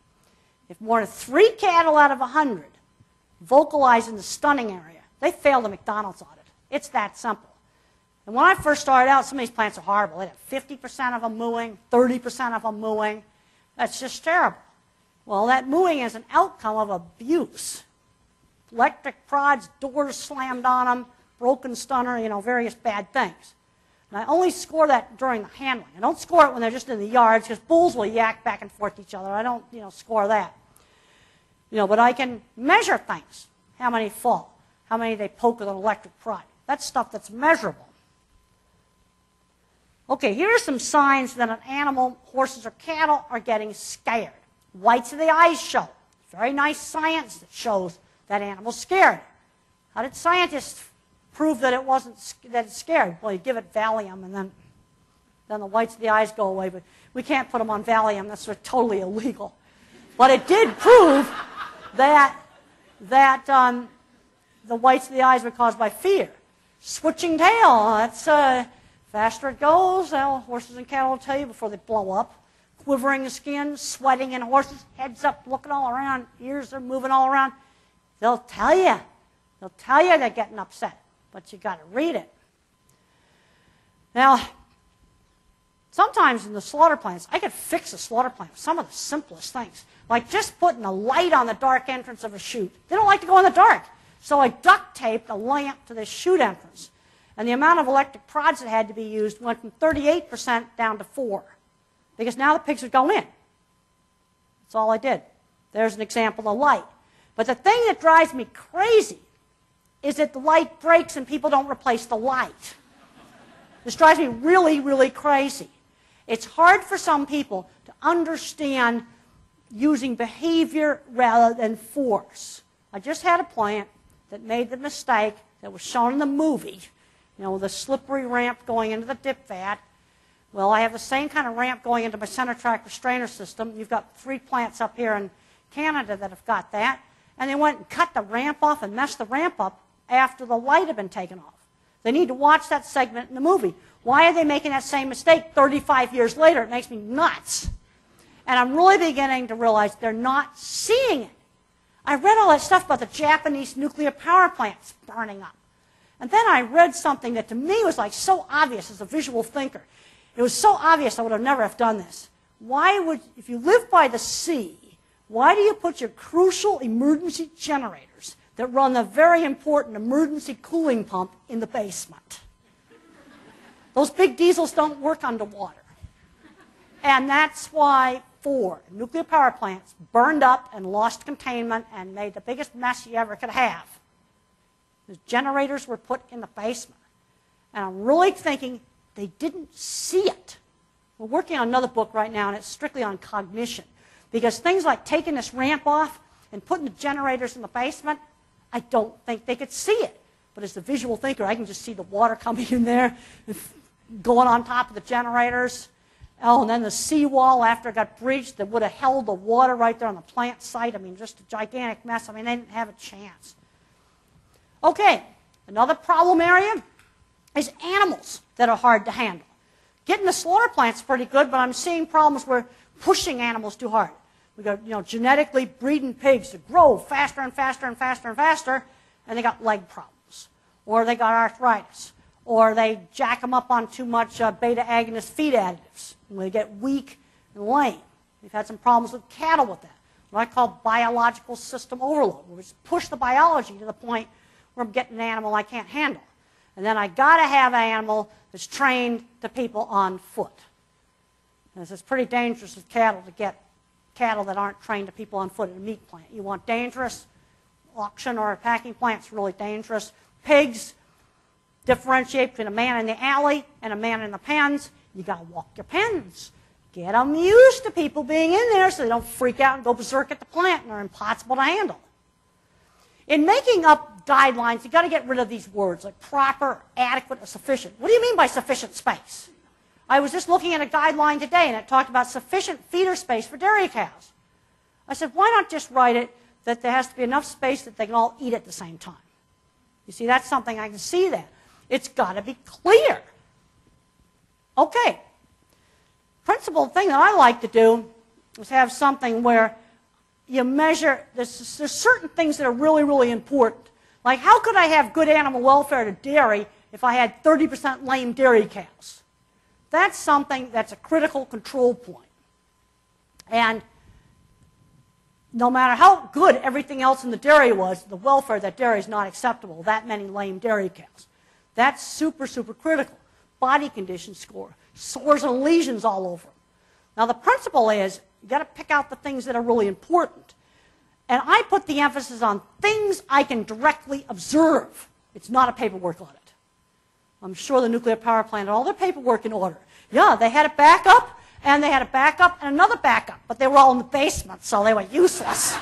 If more than three cattle out of 100 vocalize in the stunning area, they failed the McDonald's audit. It's that simple. And when I first started out, some of these plants are horrible. They have 50% of them mooing, 30% of them mooing. That's just terrible. Well, that mooing is an outcome of abuse. Electric prods, doors slammed on them, broken stunner, you know, various bad things. And I only score that during the handling. I don't score it when they're just in the yards because bulls will yak back and forth each other. I don't, you know, score that. You know, but I can measure things. How many fall? How many they poke with an electric prod? That's stuff that's measurable. Okay, here are some signs that an animal, horses or cattle, are getting scared. Whites of the eyes show. Very nice science that shows that animal's scared. How did scientists prove that it wasn't that it's scared? Well, you give it Valium, and then then the whites of the eyes go away. But we can't put them on Valium. That's totally illegal. But it did prove that that um, the whites of the eyes were caused by fear. Switching tail. That's uh, Faster it goes, well, horses and cattle will tell you before they blow up. Quivering the skin, sweating in horses, heads up, looking all around, ears are moving all around. They'll tell you. They'll tell you they're getting upset, but you got to read it. Now, sometimes in the slaughter plants, I could fix a slaughter plant with some of the simplest things, like just putting a light on the dark entrance of a chute. They don't like to go in the dark, so I duct taped a lamp to the chute entrance. And the amount of electric prods that had to be used went from 38% down to 4 Because now the pigs would go in. That's all I did. There's an example of light. But the thing that drives me crazy is that the light breaks and people don't replace the light. This drives me really, really crazy. It's hard for some people to understand using behavior rather than force. I just had a plant that made the mistake that was shown in the movie you know, the slippery ramp going into the dip vat. Well, I have the same kind of ramp going into my center track restrainer system. You've got three plants up here in Canada that have got that. And they went and cut the ramp off and messed the ramp up after the light had been taken off. They need to watch that segment in the movie. Why are they making that same mistake 35 years later? It makes me nuts. And I'm really beginning to realize they're not seeing it. I read all that stuff about the Japanese nuclear power plants burning up. And then I read something that to me was like so obvious as a visual thinker. It was so obvious I would have never have done this. Why would, if you live by the sea, why do you put your crucial emergency generators that run the very important emergency cooling pump in the basement? Those big diesels don't work underwater. And that's why four nuclear power plants burned up and lost containment and made the biggest mess you ever could have. The generators were put in the basement. And I'm really thinking they didn't see it. We're working on another book right now, and it's strictly on cognition. Because things like taking this ramp off and putting the generators in the basement, I don't think they could see it. But as a visual thinker, I can just see the water [laughs] coming in there, going on top of the generators. Oh, and then the seawall after it got breached that would have held the water right there on the plant site. I mean, just a gigantic mess. I mean, they didn't have a chance. Okay, Another problem area is animals that are hard to handle. Getting the slaughter plant's pretty good, but I'm seeing problems where pushing animals too hard. We got you know genetically breeding pigs to grow faster and faster and faster and faster, and they got leg problems, or they got arthritis, or they jack them up on too much uh, beta agonist feed additives, and they get weak and lame. We've had some problems with cattle with that. What I call biological system overload, where we just push the biology to the point where I'm getting an animal I can't handle. And then I got to have an animal that's trained to people on foot. And this is pretty dangerous with cattle to get cattle that aren't trained to people on foot in a meat plant. You want dangerous auction or a packing plant, it's really dangerous. Pigs differentiate between a man in the alley and a man in the pens. You got to walk your pens. Get them used to people being in there so they don't freak out and go berserk at the plant and are impossible to handle. In making up guidelines, you've got to get rid of these words like proper, adequate, or sufficient. What do you mean by sufficient space? I was just looking at a guideline today and it talked about sufficient feeder space for dairy cows. I said, why not just write it that there has to be enough space that they can all eat at the same time? You see, that's something I can see that. It's got to be clear. Okay, principal thing that I like to do is have something where you measure, there's, there's certain things that are really, really important. Like, how could I have good animal welfare to dairy if I had 30% lame dairy cows? That's something that's a critical control point. And no matter how good everything else in the dairy was, the welfare of that dairy is not acceptable, that many lame dairy cows. That's super, super critical. Body condition score sores and lesions all over. Now, the principle is you got to pick out the things that are really important. And I put the emphasis on things I can directly observe. It's not a paperwork audit. I'm sure the nuclear power plant had all their paperwork in order. Yeah, they had a backup, and they had a backup and another backup, but they were all in the basement, so they were useless.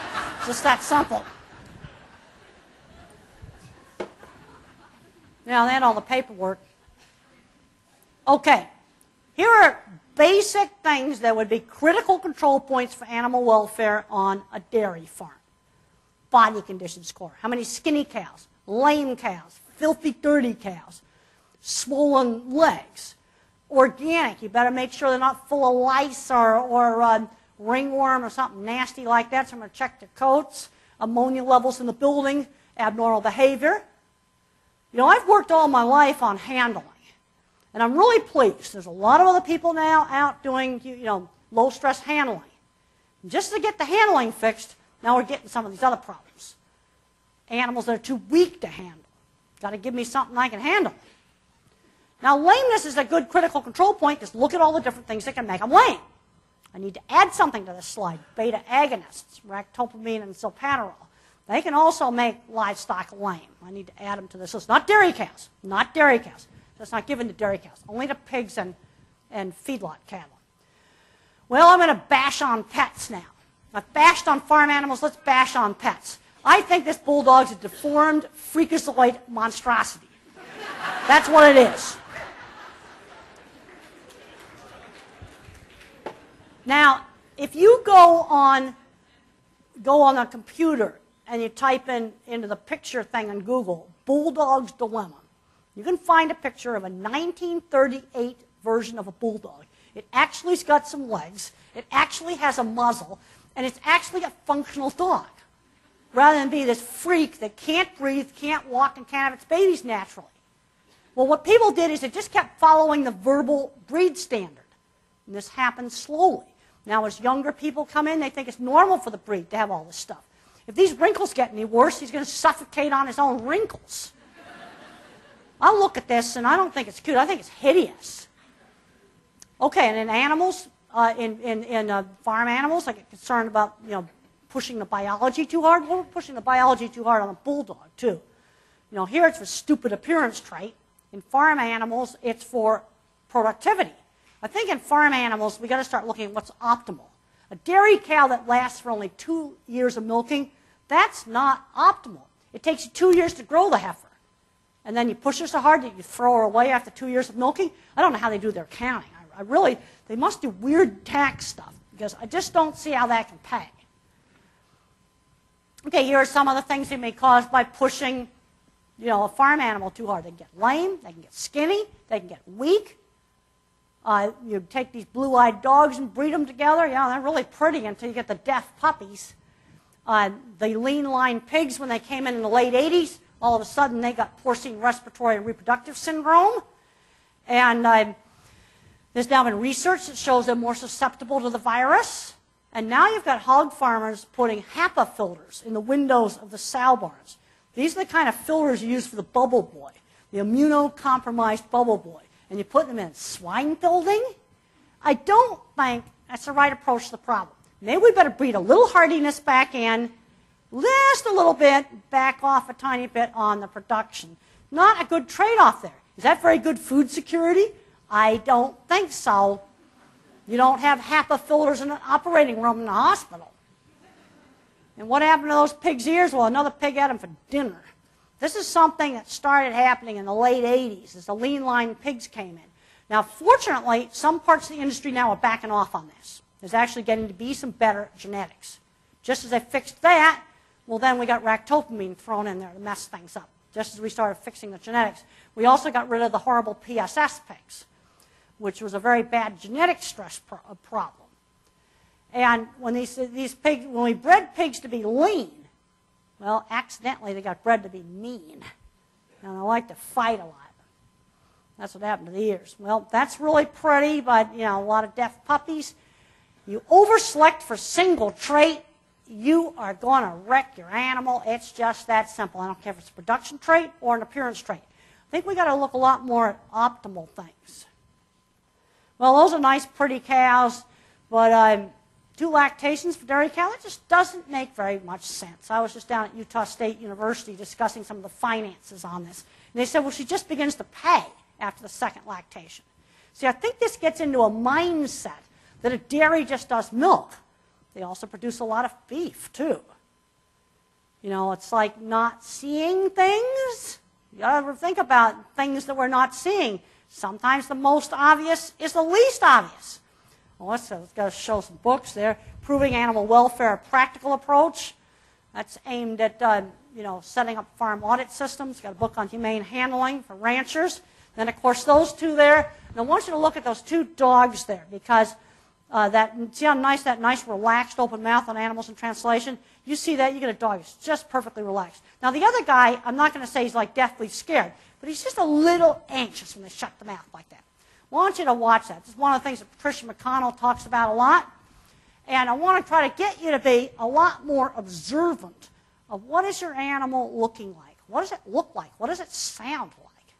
Just that simple. Now, that all the paperwork. Okay, here are basic things that would be critical control points for animal welfare on a dairy farm. Body condition score. How many skinny cows, lame cows, filthy, dirty cows, swollen legs. Organic. You better make sure they're not full of lice or, or uh, ringworm or something nasty like that. So I'm going to check the coats, ammonia levels in the building, abnormal behavior. You know, I've worked all my life on handling. And I'm really pleased. There's a lot of other people now out doing, you know, low stress handling. And just to get the handling fixed, now we're getting some of these other problems. Animals that are too weak to handle. Got to give me something I can handle. Now, lameness is a good critical control point. Just look at all the different things that can make them lame. I need to add something to this slide. Beta agonists, ractopamine and zilpaterol. They can also make livestock lame. I need to add them to this list. Not dairy cows. Not dairy cows. That's not given to dairy cows, only to pigs and, and feedlot cattle. Well, I'm going to bash on pets now. I've bashed on farm animals, let's bash on pets. I think this bulldog's a deformed, freakazoid monstrosity. That's what it is. Now, if you go on, go on a computer and you type in into the picture thing on Google, Bulldog's Dilemma, you can find a picture of a 1938 version of a bulldog. It actually's got some legs. It actually has a muzzle. And it's actually a functional dog. Rather than be this freak that can't breathe, can't walk, and can't have its babies naturally. Well, what people did is they just kept following the verbal breed standard. And this happens slowly. Now, as younger people come in, they think it's normal for the breed to have all this stuff. If these wrinkles get any worse, he's going to suffocate on his own wrinkles. I look at this and I don't think it's cute. I think it's hideous. Okay, and in animals, uh, in, in, in uh, farm animals, I get concerned about, you know, pushing the biology too hard. Well, we're pushing the biology too hard on a bulldog, too. You know, here it's for stupid appearance trait. In farm animals, it's for productivity. I think in farm animals, we've got to start looking at what's optimal. A dairy cow that lasts for only two years of milking, that's not optimal. It takes you two years to grow the heifer and then you push her so hard that you throw her away after two years of milking. I don't know how they do their counting. I, I really, they must do weird tax stuff because I just don't see how that can pay. Okay, here are some of the things that may cause by pushing you know, a farm animal too hard. They can get lame, they can get skinny, they can get weak. Uh, you take these blue-eyed dogs and breed them together. Yeah, they're really pretty until you get the deaf puppies. Uh, the lean-line pigs, when they came in in the late 80s, all of a sudden they got porcine respiratory and reproductive syndrome. And uh, there's now been research that shows they're more susceptible to the virus. And now you've got hog farmers putting HEPA filters in the windows of the sow barns. These are the kind of filters you use for the bubble boy, the immunocompromised bubble boy. And you put them in swine building? I don't think that's the right approach to the problem. Maybe we better breed a little hardiness back in, just a little bit, back off a tiny bit on the production. Not a good trade-off there. Is that very good food security? I don't think so. You don't have HEPA filters in an operating room in the hospital. And what happened to those pig's ears? Well, another pig had them for dinner. This is something that started happening in the late 80s as the lean line pigs came in. Now, fortunately, some parts of the industry now are backing off on this. There's actually getting to be some better genetics. Just as they fixed that, well, then we got ractopamine thrown in there to mess things up. Just as we started fixing the genetics. We also got rid of the horrible PSS pigs, which was a very bad genetic stress pro uh, problem. And when these, these pigs, when we bred pigs to be lean, well, accidentally they got bred to be mean. And they like to fight a lot. That's what happened to the ears. Well, that's really pretty, but, you know, a lot of deaf puppies. You overselect for single trait, you are going to wreck your animal. It's just that simple. I don't care if it's a production trait or an appearance trait. I think we got to look a lot more at optimal things. Well, those are nice, pretty cows, but um, two lactations for dairy cow, that just doesn't make very much sense. I was just down at Utah State University discussing some of the finances on this. And they said, well, she just begins to pay after the second lactation. See, I think this gets into a mindset that a dairy just does milk. They also produce a lot of beef, too. You know, it's like not seeing things. You gotta think about things that we're not seeing. Sometimes the most obvious is the least obvious. Well, let's, uh, let's go show some books there. Proving Animal Welfare, a Practical Approach. That's aimed at, uh, you know, setting up farm audit systems. Got a book on humane handling for ranchers. Then, of course, those two there. And I want you to look at those two dogs there because uh, that, see how nice that nice relaxed open mouth on animals in translation? You see that, you get a dog that's just perfectly relaxed. Now, the other guy, I'm not going to say he's like deathly scared, but he's just a little anxious when they shut the mouth like that. I want you to watch that. This is one of the things that Patricia McConnell talks about a lot. And I want to try to get you to be a lot more observant of what is your animal looking like? What does it look like? What does it sound like?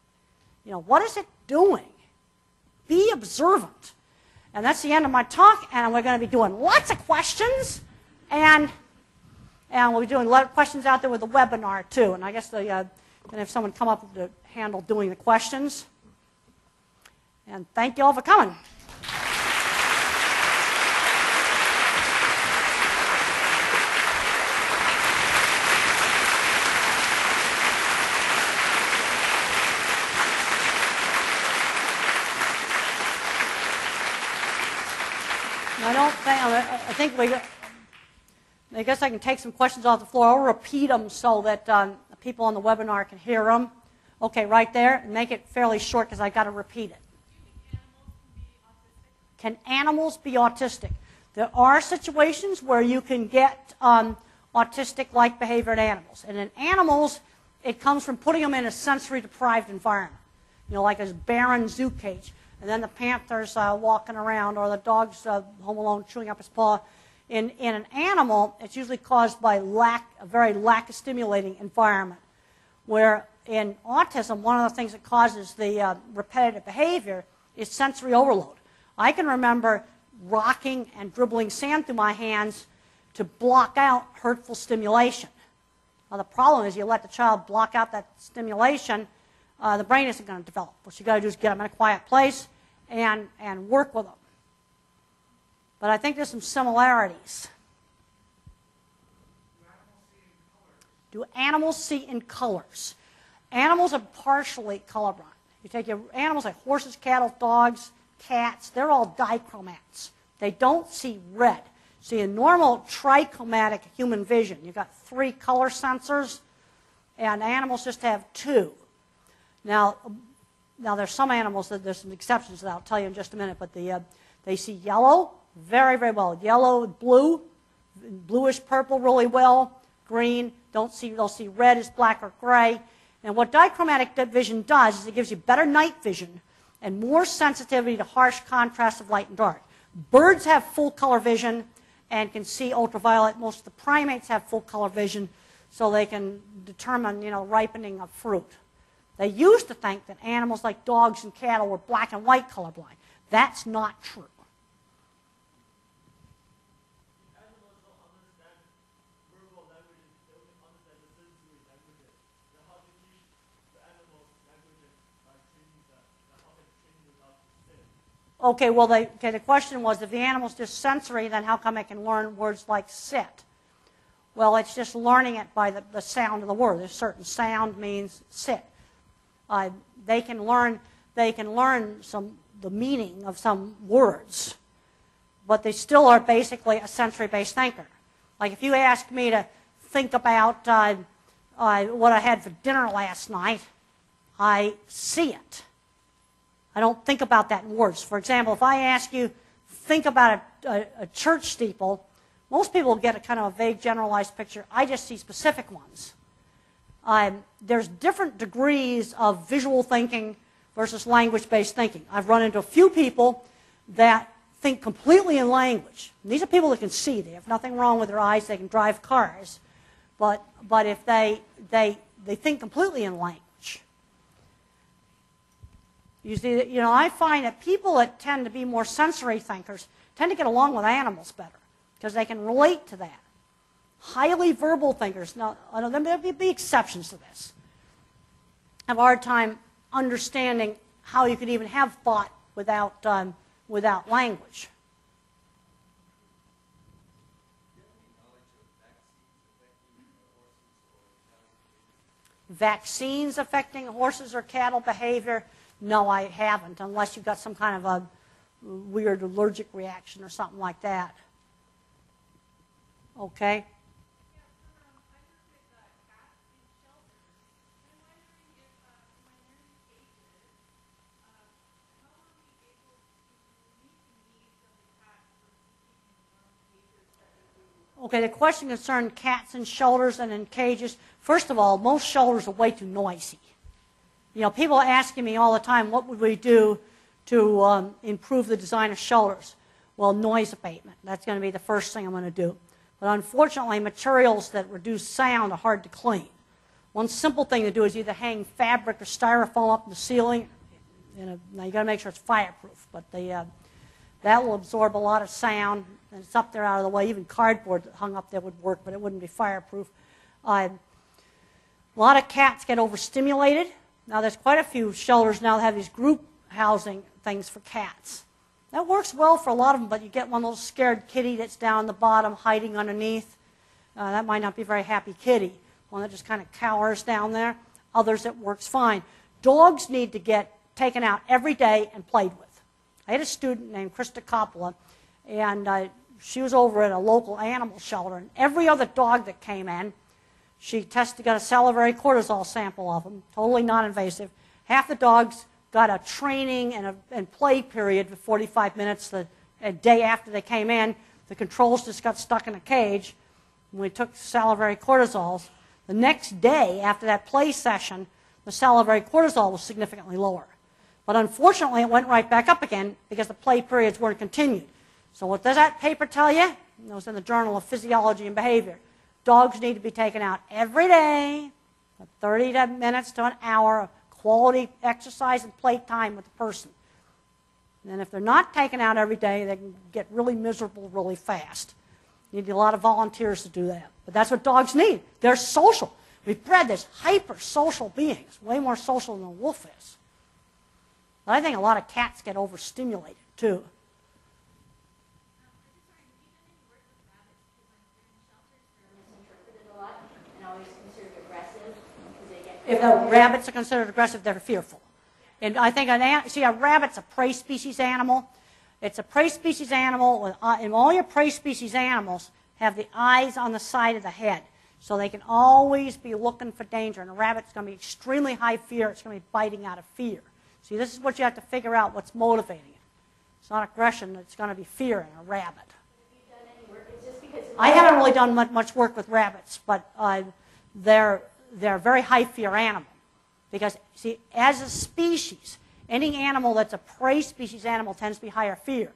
You know, what is it doing? Be observant. And that's the end of my talk, and we're going to be doing lots of questions, and, and we'll be doing a lot of questions out there with the webinar, too. And I guess the, uh, going to have someone come up to handle doing the questions. And thank you all for coming. I think, I think we, I guess I can take some questions off the floor. I'll repeat them so that um, people on the webinar can hear them. Okay, right there. Make it fairly short because i got to repeat it. Can animals be autistic? There are situations where you can get um, autistic-like behavior in animals. And in animals, it comes from putting them in a sensory-deprived environment. You know, like a barren zoo cage. And then the panther's uh, walking around or the dog's uh, home alone chewing up his paw. In, in an animal, it's usually caused by lack, a very lack of stimulating environment. Where in autism, one of the things that causes the uh, repetitive behavior is sensory overload. I can remember rocking and dribbling sand through my hands to block out hurtful stimulation. Now, the problem is you let the child block out that stimulation, uh, the brain isn't going to develop. What you got to do is get them in a quiet place and, and work with them. But I think there's some similarities. Do animals see in colors? Animals are partially colorblind. You take your animals like horses, cattle, dogs, cats, they're all dichromats. They don't see red. See, in normal trichromatic human vision, you've got three color sensors, and animals just have two. Now, now there's some animals that there's some exceptions that I'll tell you in just a minute, but the, uh, they see yellow very, very well. Yellow, blue, bluish purple really well. Green, don't see, they'll see red as black or gray. And what dichromatic vision does is it gives you better night vision and more sensitivity to harsh contrast of light and dark. Birds have full color vision and can see ultraviolet. Most of the primates have full color vision so they can determine, you know, ripening of fruit. They used to think that animals like dogs and cattle were black and white colorblind. That's not true. Okay, well, they, okay, the question was if the animal's just sensory, then how come it can learn words like sit? Well, it's just learning it by the, the sound of the word. A certain sound means sit. Uh, they can learn they can learn some the meaning of some words, but they still are basically a sensory-based thinker. Like if you ask me to think about uh, uh, what I had for dinner last night, I see it. I don't think about that in words. For example, if I ask you, think about a, a, a church steeple, most people get a kind of a vague generalized picture. I just see specific ones. Um, there's different degrees of visual thinking versus language-based thinking. I've run into a few people that think completely in language. And these are people that can see. They have nothing wrong with their eyes. They can drive cars. But, but if they, they, they think completely in language, you see, you know, I find that people that tend to be more sensory thinkers tend to get along with animals better because they can relate to that. Highly verbal thinkers, now, I know there will be exceptions to this, have a hard time understanding how you could even have thought without, um, without language. Vaccines affecting horses or cattle behavior. No, I haven't, unless you've got some kind of a weird allergic reaction or something like that. Okay? Okay, the question concerned cats in shelters and in cages. First of all, most shelters are way too noisy. You know, people are asking me all the time, what would we do to um, improve the design of shelters? Well, noise abatement. That's going to be the first thing I'm going to do. But unfortunately, materials that reduce sound are hard to clean. One simple thing to do is either hang fabric or styrofoam up in the ceiling. Now you've got to make sure it's fireproof, but the, uh, that will absorb a lot of sound, and it's up there out of the way. Even cardboard hung up there would work, but it wouldn't be fireproof. Uh, a lot of cats get overstimulated. Now, there's quite a few shelters now that have these group housing things for cats. That works well for a lot of them, but you get one little scared kitty that's down the bottom hiding underneath. Uh, that might not be a very happy kitty, one that just kind of cowers down there. Others, it works fine. Dogs need to get taken out every day and played with. I had a student named Crista Coppola, and uh, she was over at a local animal shelter, and every other dog that came in, she tested, got a salivary cortisol sample of them, totally non-invasive. Half the dogs got a training and, a, and play period for 45 minutes the a day after they came in. The controls just got stuck in a cage. And we took salivary cortisols. The next day, after that play session, the salivary cortisol was significantly lower. But unfortunately, it went right back up again because the play periods weren't continued. So what does that paper tell you? It was in the Journal of Physiology and Behavior. Dogs need to be taken out every day, 30 minutes to an hour of quality exercise and playtime with the person. And if they're not taken out every day, they can get really miserable really fast. You need a lot of volunteers to do that. But that's what dogs need. They're social. We've bred this hyper social beings, way more social than a wolf is. But I think a lot of cats get overstimulated too. If the rabbits are considered aggressive, they're fearful. And I think, an, see, a rabbit's a prey species animal. It's a prey species animal, with, uh, and all your prey species animals have the eyes on the side of the head. So they can always be looking for danger. And a rabbit's going to be extremely high fear. It's going to be biting out of fear. See, this is what you have to figure out what's motivating it. It's not aggression, it's going to be fear in a rabbit. I haven't really done much much work with rabbits, but uh, they're, they're a very high fear animal. Because, see, as a species, any animal that's a prey species animal tends to be higher fear.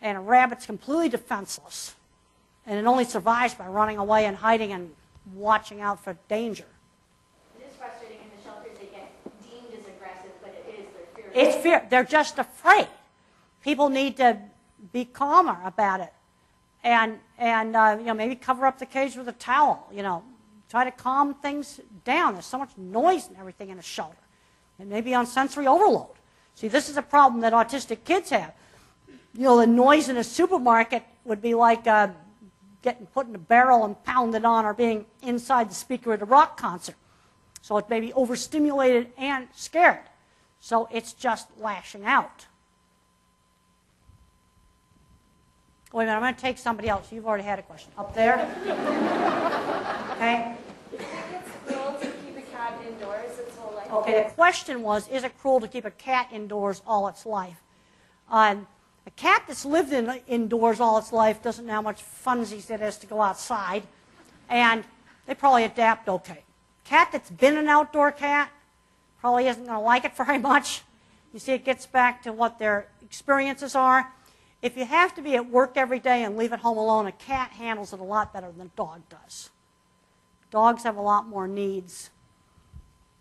And a rabbit's completely defenseless. And it only survives by running away and hiding and watching out for danger. It is frustrating in the shelters they get deemed as aggressive, but it is their fear. It's fear. They're just afraid. People need to be calmer about it. And, and uh, you know, maybe cover up the cage with a towel, you know. Try to calm things down. There's so much noise and everything in a shelter. And maybe on sensory overload. See, this is a problem that autistic kids have. You know, the noise in a supermarket would be like uh, getting put in a barrel and pounded on or being inside the speaker at a rock concert. So it may be overstimulated and scared. So it's just lashing out. Wait a minute, I'm going to take somebody else. You've already had a question. Up there? [laughs] okay. Okay, the question was, is it cruel to keep a cat indoors all its life? Um, a cat that's lived in, indoors all its life doesn't know how much funsies it is to go outside, and they probably adapt okay. Cat that's been an outdoor cat probably isn't going to like it [laughs] very much. You see, it gets back to what their experiences are. If you have to be at work every day and leave it home alone, a cat handles it a lot better than a dog does. Dogs have a lot more needs.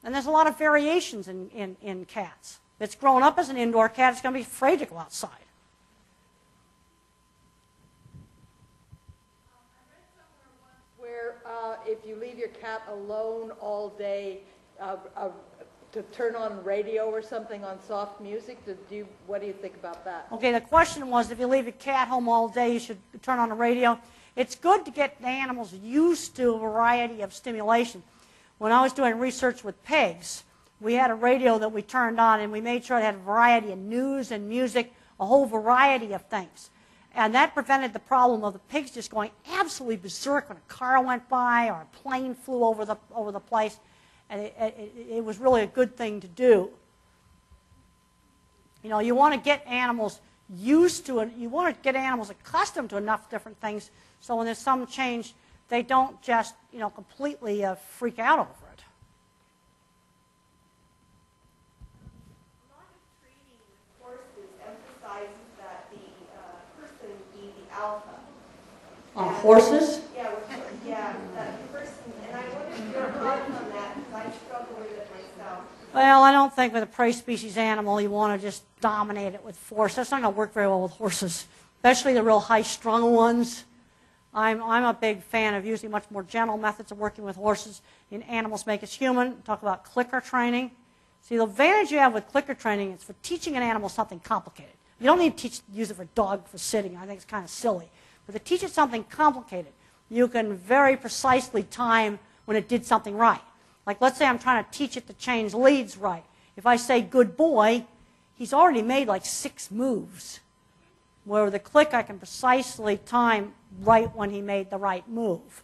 And there's a lot of variations in, in, in cats. If it's grown up as an indoor cat, it's going to be afraid to go outside. Where uh, if you leave your cat alone all day, uh, uh, to turn on radio or something on soft music? Do you, what do you think about that? Okay, the question was if you leave a cat home all day, you should turn on the radio. It's good to get the animals used to a variety of stimulation. When I was doing research with pigs, we had a radio that we turned on and we made sure it had a variety of news and music, a whole variety of things. And that prevented the problem of the pigs just going absolutely berserk when a car went by or a plane flew over the, over the place and it, it, it was really a good thing to do. You know, you want to get animals used to it. You want to get animals accustomed to enough different things so when there's some change, they don't just, you know, completely uh, freak out over it. A lot of training with horses emphasizes that the uh, person be the alpha. On horses? Yeah, yeah, that person, and I wonder if your thoughts on that, because I struggle with it myself. Well, I don't think with a prey species animal you want to just dominate it with force. That's not going to work very well with horses, especially the real high-strung ones. I'm, I'm a big fan of using much more gentle methods of working with horses in Animals Make Us Human. Talk about clicker training. See, the advantage you have with clicker training is for teaching an animal something complicated. You don't need to teach, use it for dog for sitting. I think it's kind of silly. But to teach it something complicated, you can very precisely time when it did something right. Like, let's say I'm trying to teach it to change leads right. If I say good boy, he's already made like six moves. Where with a click, I can precisely time right when he made the right move.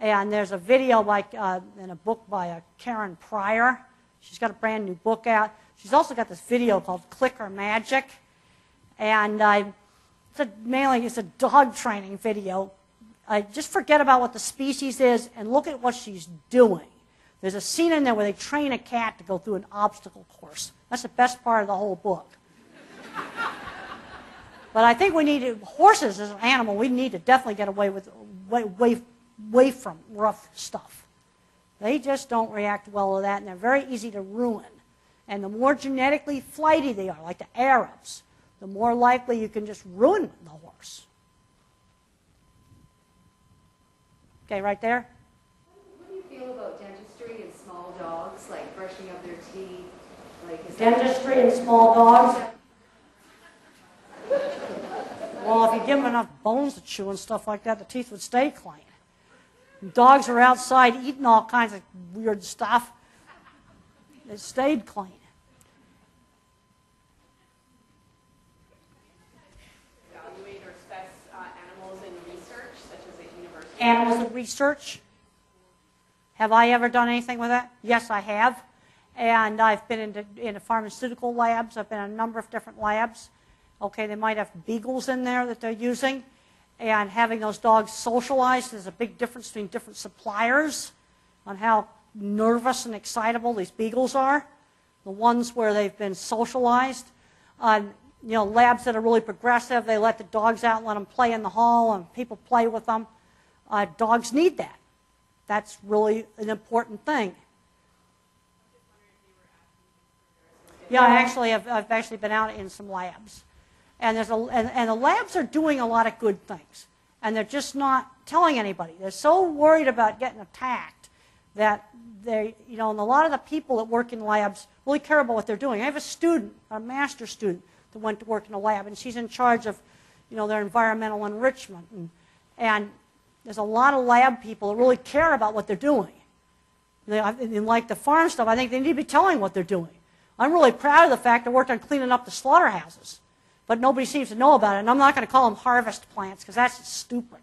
And there's a video like uh, in a book by uh, Karen Pryor. She's got a brand new book out. She's also got this video called Clicker Magic. And uh, it's a, mainly it's a dog training video. Uh, just forget about what the species is and look at what she's doing. There's a scene in there where they train a cat to go through an obstacle course. That's the best part of the whole book. But I think we need to, horses as an animal, we need to definitely get away with way, way, way from rough stuff. They just don't react well to that, and they're very easy to ruin. And the more genetically flighty they are, like the Arabs, the more likely you can just ruin the horse. Okay, right there. What do you feel about dentistry in small dogs, like brushing up their teeth? Like Dentistry in small dogs. Well, if you give them enough bones to chew and stuff like that, the teeth would stay clean. Dogs are outside eating all kinds of weird stuff. They stayed clean. evaluate or assess uh, animals in research, such as at universities animals and research. Have I ever done anything with that? Yes, I have. And I've been into, into pharmaceutical labs. I've been in a number of different labs. Okay, they might have beagles in there that they're using. And having those dogs socialized, there's a big difference between different suppliers on how nervous and excitable these beagles are. The ones where they've been socialized. On you know, labs that are really progressive, they let the dogs out let them play in the hall, and people play with them. Uh, dogs need that. That's really an important thing. Yeah, I actually have, I've actually been out in some labs. And, there's a, and, and the labs are doing a lot of good things. And they're just not telling anybody. They're so worried about getting attacked that they, you know, and a lot of the people that work in labs really care about what they're doing. I have a student, a master student, that went to work in a lab, and she's in charge of, you know, their environmental enrichment. And, and there's a lot of lab people that really care about what they're doing. They, and like the farm stuff, I think they need to be telling what they're doing. I'm really proud of the fact I worked on cleaning up the slaughterhouses, but nobody seems to know about it. And I'm not going to call them harvest plants because that's stupid.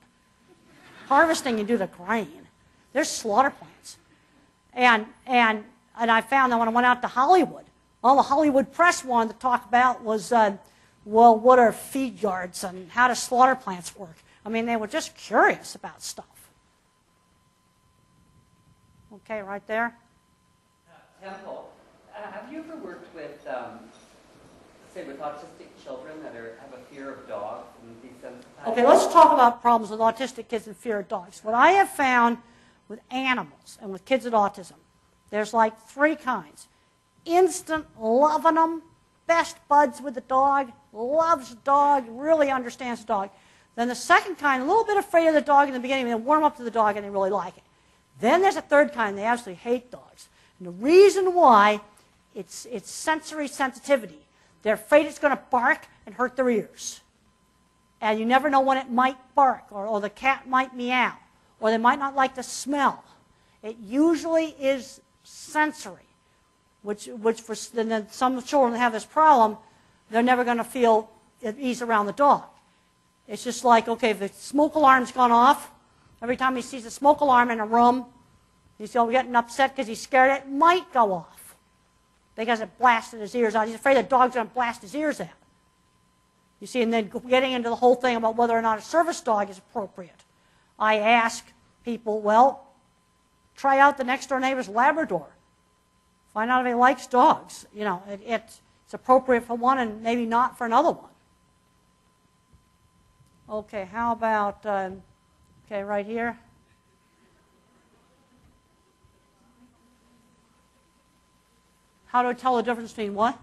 Harvesting you do the grain. There's slaughter plants. And, and, and I found that when I went out to Hollywood, all the Hollywood press wanted to talk about was, uh, well, what are feed yards and how do slaughter plants work? I mean, they were just curious about stuff. Okay, right there. Temple, uh, have you ever worked with, um, say, with autistic children that are, have a fear of dogs and desensitized? Okay, let's talk about problems with autistic kids and fear of dogs. What I have found with animals and with kids with autism, there's like three kinds. Instant loving them, best buds with the dog, loves the dog, really understands the dog. Then the second kind, a little bit afraid of the dog in the beginning, and then warm up to the dog and they really like it. Then there's a third kind, they absolutely hate dogs. And the reason why, it's, it's sensory sensitivity. They're afraid it's going to bark and hurt their ears. And you never know when it might bark, or, or the cat might meow, or they might not like the smell. It usually is sensory, which, which for then some children have this problem, they're never going to feel at ease around the dog. It's just like, okay, if the smoke alarm's gone off, every time he sees a smoke alarm in a room, he's all getting upset because he's scared it might go off because it blasted his ears out. He's afraid the dog's going to blast his ears out. You see, and then getting into the whole thing about whether or not a service dog is appropriate. I ask people, well, try out the next door neighbor's Labrador. Find out if he likes dogs. You know, it, it's appropriate for one and maybe not for another one. Okay, how about, um, okay, right here? How do I tell the difference between what?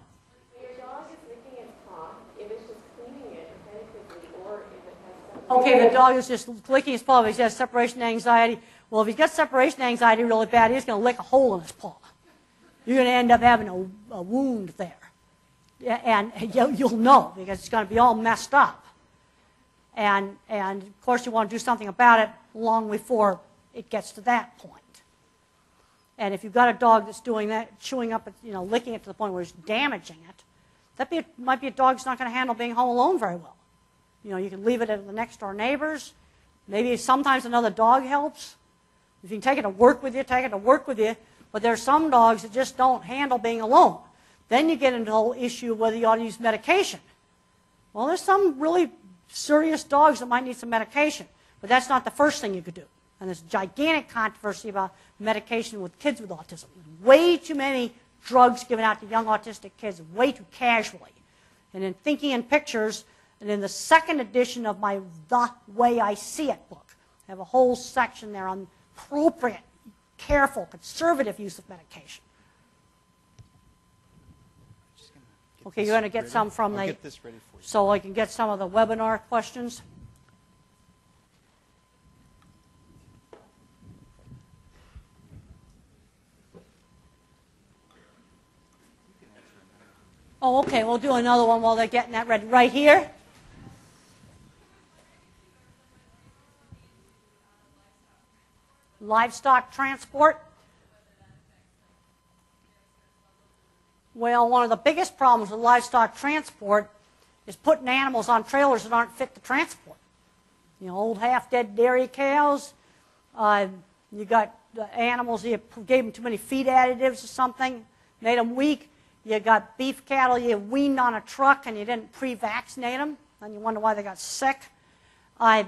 Okay, the dog is just licking his paw, but he has separation anxiety. Well, if he's got separation anxiety really bad, he's going to lick a hole in his paw. You're going to end up having a, a wound there. And [laughs] you'll know because it's going to be all messed up. And, and of course, you want to do something about it long before it gets to that point. And if you've got a dog that's doing that, chewing up, you know, licking it to the point where it's damaging it, that be might be a dog that's not going to handle being home alone very well. You know, you can leave it at the next door neighbors. Maybe sometimes another dog helps. If you can take it to work with you, take it to work with you. But there are some dogs that just don't handle being alone. Then you get into the whole issue of whether you ought to use medication. Well, there's some really serious dogs that might need some medication, but that's not the first thing you could do. And this gigantic controversy about medication with kids with autism. Way too many drugs given out to young autistic kids, way too casually. And in Thinking in Pictures, and in the second edition of my The Way I See It book, I have a whole section there on appropriate, careful, conservative use of medication. Okay, you're going to get some from I'll the, get this ready for you. so I can get some of the webinar questions. Oh, okay, we'll do another one while they're getting that ready. Right here? Livestock transport. Well, one of the biggest problems with livestock transport is putting animals on trailers that aren't fit to transport. You know, old half-dead dairy cows, Uh, you got animals, you gave them too many feed additives or something, made them weak. You got beef cattle you weaned on a truck and you didn't pre-vaccinate them, and you wonder why they got sick. Uh,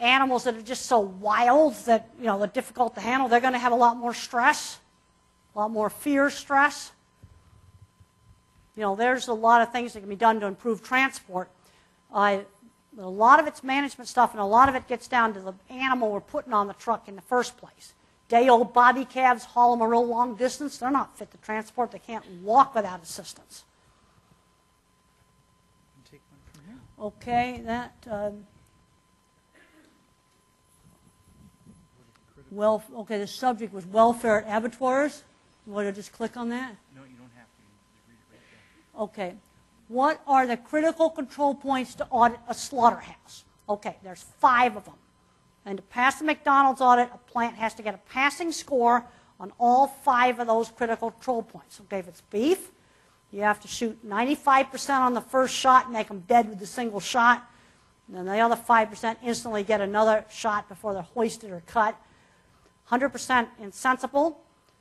animals that are just so wild that you know they're difficult to handle, they're going to have a lot more stress, a lot more fear stress. You know, there's a lot of things that can be done to improve transport. A lot of it's management stuff, and a lot of it gets down to the animal we're putting on the truck in the first place. Day old bobby calves haul them a real long distance. They're not fit to transport. They can't walk without assistance. Take one from here. Okay, that. Um, well, okay, the subject was welfare at abattoirs. You want to just click on that? No, you don't have to. Right. Okay. What are the critical control points to audit a slaughterhouse? Okay, there's five of them. And to pass the McDonald's audit, a plant has to get a passing score on all five of those critical control points. Okay, if it's beef, you have to shoot 95% on the first shot make them dead with a single shot. And then the other 5% instantly get another shot before they're hoisted or cut. 100% insensible.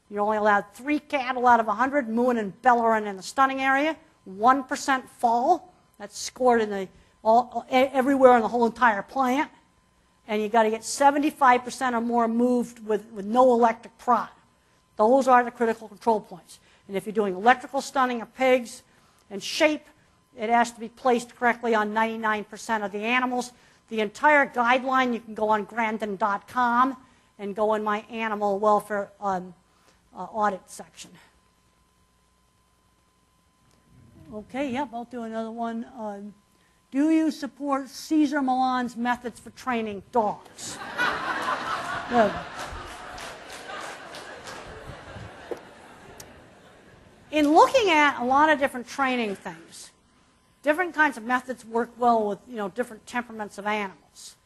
You're only allowed three cattle out of 100 mooing and bellowing in the stunning area. 1% fall. That's scored in the, all, everywhere in the whole entire plant. And you've got to get 75% or more moved with, with no electric prod. Those are the critical control points. And if you're doing electrical stunning of pigs and shape, it has to be placed correctly on 99% of the animals. The entire guideline, you can go on grandin.com and go in my animal welfare um, uh, audit section. Okay, yep, I'll do another one. Um, do you support Cesar Millan's methods for training dogs? Good. In looking at a lot of different training things, different kinds of methods work well with you know different temperaments of animals.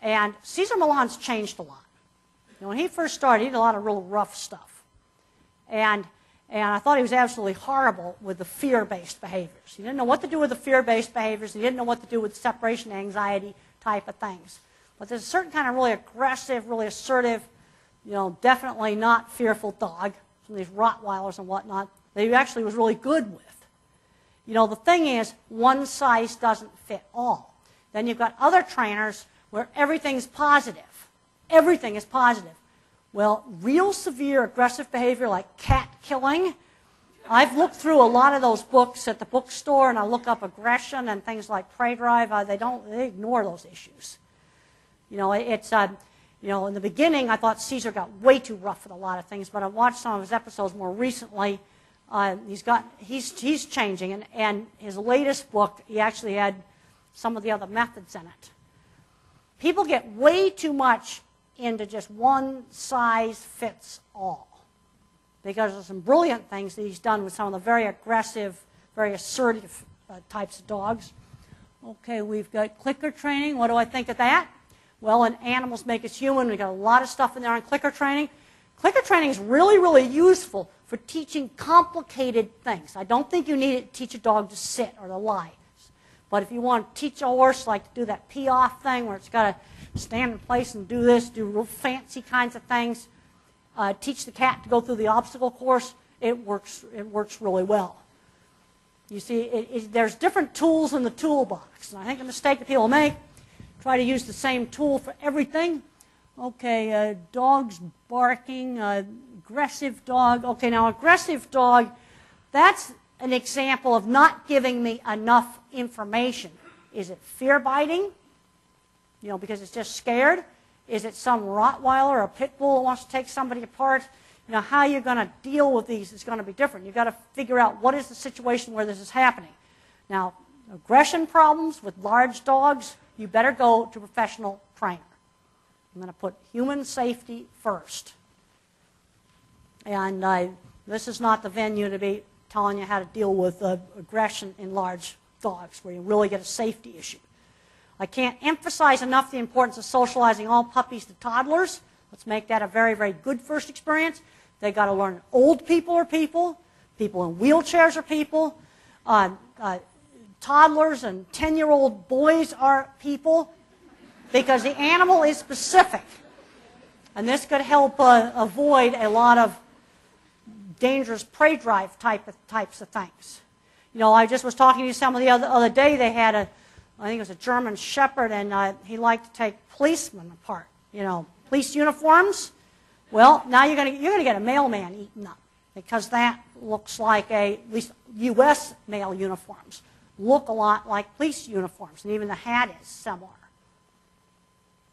And Cesar Millan's changed a lot. You know, when he first started, he did a lot of real rough stuff. And, and I thought he was absolutely horrible with the fear-based behaviors. He didn't know what to do with the fear-based behaviors. He didn't know what to do with separation anxiety type of things. But there's a certain kind of really aggressive, really assertive, you know, definitely not fearful dog, some of these Rottweilers and whatnot, that he actually was really good with. You know, the thing is, one size doesn't fit all. Then you've got other trainers where everything's positive. Everything is positive. Well, real severe aggressive behavior like cat killing, I've looked through a lot of those books at the bookstore and I look up aggression and things like prey drive. Uh, they don't, they ignore those issues. You know, it, it's, uh, you know, in the beginning I thought Cesar got way too rough with a lot of things, but I watched some of his episodes more recently. Uh, he's got, he's, he's changing and, and his latest book, he actually had some of the other methods in it. People get way too much into just one size fits all. Because of some brilliant things that he's done with some of the very aggressive, very assertive uh, types of dogs. Okay, we've got clicker training. What do I think of that? Well, in Animals Make Us Human, we've got a lot of stuff in there on clicker training. Clicker training is really, really useful for teaching complicated things. I don't think you need to teach a dog to sit or to lie. But if you want to teach a horse, like to do that piaffe thing where it's got to stand in place and do this, do real fancy kinds of things, uh, teach the cat to go through the obstacle course, it works, it works really well. You see, it, it, there's different tools in the toolbox. And I think a mistake that people make, try to use the same tool for everything. Okay, uh, dogs barking, uh, aggressive dog. Okay, now aggressive dog, that's an example of not giving me enough information. Is it fear biting? You know, because it's just scared? Is it some Rottweiler or a pit bull that wants to take somebody apart? You know, how you're going to deal with these is going to be different. You've got to figure out what is the situation where this is happening. Now, aggression problems with large dogs, you better go to a professional trainer. I'm going to put human safety first. And uh, this is not the venue to be telling you how to deal with uh, aggression in large dogs, where you really get a safety issue. I can't emphasize enough the importance of socializing all puppies to toddlers. Let's make that a very, very good first experience. They got to learn old people are people, people in wheelchairs are people, uh, uh, toddlers and 10 year old boys are people, because the animal is specific. And this could help uh, avoid a lot of dangerous prey drive type of, types of things. You know, I just was talking to someone the other, other day. They had a, I think it was a German Shepherd, and uh, he liked to take policemen apart. You know, police uniforms. Well, now you're going to you're to get a mailman eaten up because that looks like a at least U.S. mail uniforms look a lot like police uniforms, and even the hat is similar.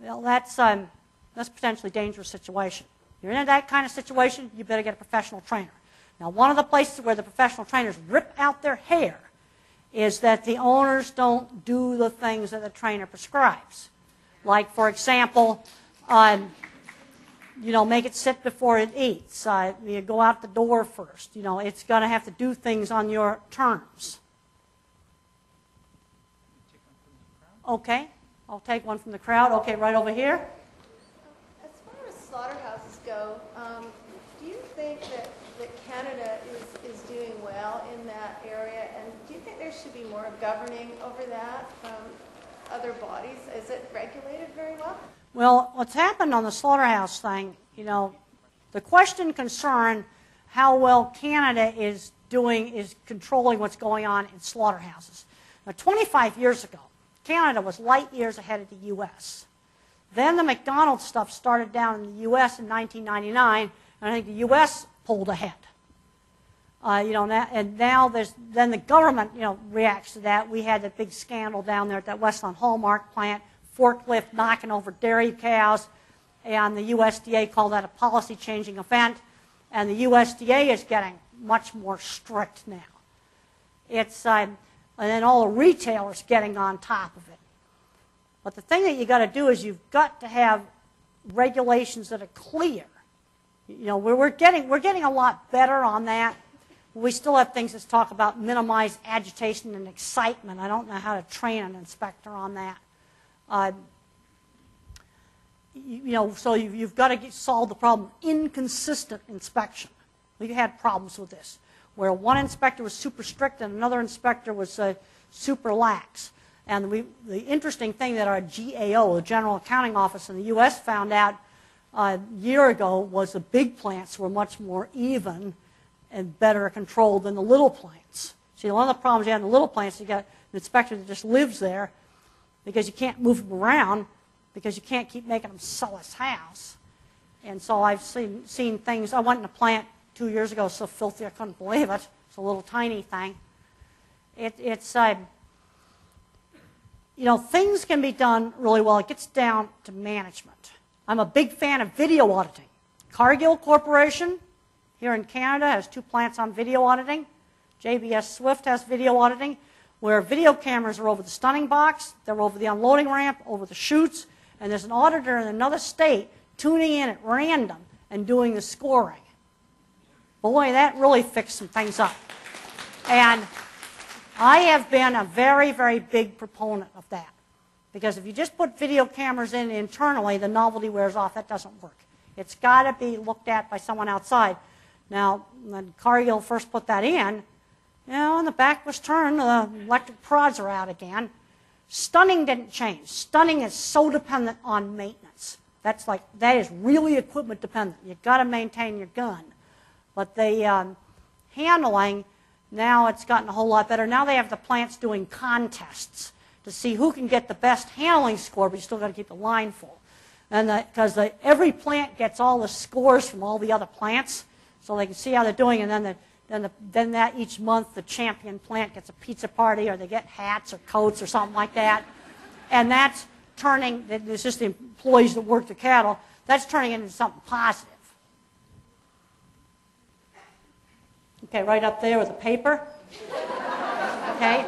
Well, that's um, that's a potentially dangerous situation. You're in that kind of situation, you better get a professional trainer. Now, one of the places where the professional trainers rip out their hair is that the owners don't do the things that the trainer prescribes. Like, for example, um, you know, make it sit before it eats. Uh, you go out the door first. You know, it's going to have to do things on your terms. Okay, I'll take one from the crowd. Okay, right over here. As far as slaughterhouses go, um, do you think that, that Canada is, is doing well in that area? And do you think there should be more governing over that from other bodies? Is it regulated very well? Well, what's happened on the slaughterhouse thing, you know, the question concerned how well Canada is doing, is controlling what's going on in slaughterhouses. Now, 25 years ago, Canada was light years ahead of the U.S. Then the McDonald's stuff started down in the U.S. in 1999, and I think the U.S. pulled ahead. Uh, you know, and now there's then the government, you know, reacts to that. We had that big scandal down there at that Westland Hallmark plant, forklift knocking over dairy cows, and the USDA called that a policy-changing event, and the USDA is getting much more strict now. It's uh, and then all the retailers getting on top of it. But the thing that you got to do is you've got to have regulations that are clear. You know, we're, we're, getting, we're getting a lot better on that. We still have things that talk about minimize agitation and excitement. I don't know how to train an inspector on that. Uh, you, you, know, so you've, you've got to get, solve the problem. Inconsistent inspection. We've had problems with this where one inspector was super strict and another inspector was uh, super lax. And we, the interesting thing that our GAO, the General Accounting Office in the U.S., found out uh, a year ago was the big plants were much more even and better controlled than the little plants. See, one of the problems you have in the little plants, you got an inspector that just lives there because you can't move them around because you can't keep making them sell his house. And so I've seen, seen things. I went in a plant two years ago so filthy I couldn't believe it. It's a little tiny thing. It, it's, uh, you know, things can be done really well. It gets down to management. I'm a big fan of video auditing. Cargill Corporation here in Canada has two plants on video auditing. JBS Swift has video auditing, where video cameras are over the stunning box, they're over the unloading ramp, over the chutes, and there's an auditor in another state tuning in at random and doing the scoring. Boy, that really fixed some things up. And I have been a very, very big proponent of that. Because if you just put video cameras in internally, the novelty wears off. That doesn't work. It's got to be looked at by someone outside. Now, when Cargill first put that in, you know, the back was turned, the electric prods are out again. Stunning didn't change. Stunning is so dependent on maintenance. That's like, that is really equipment dependent. You've got to maintain your gun. But the um, handling, now it's gotten a whole lot better. Now they have the plants doing contests to see who can get the best handling score, but you still got to keep the line full. And because every plant gets all the scores from all the other plants, so they can see how they're doing, and then the, then, the, then that each month the champion plant gets a pizza party, or they get hats or coats or something like that, and that's turning. It's just the employees that work the cattle. That's turning it into something positive. Okay, right up there with the paper. Okay.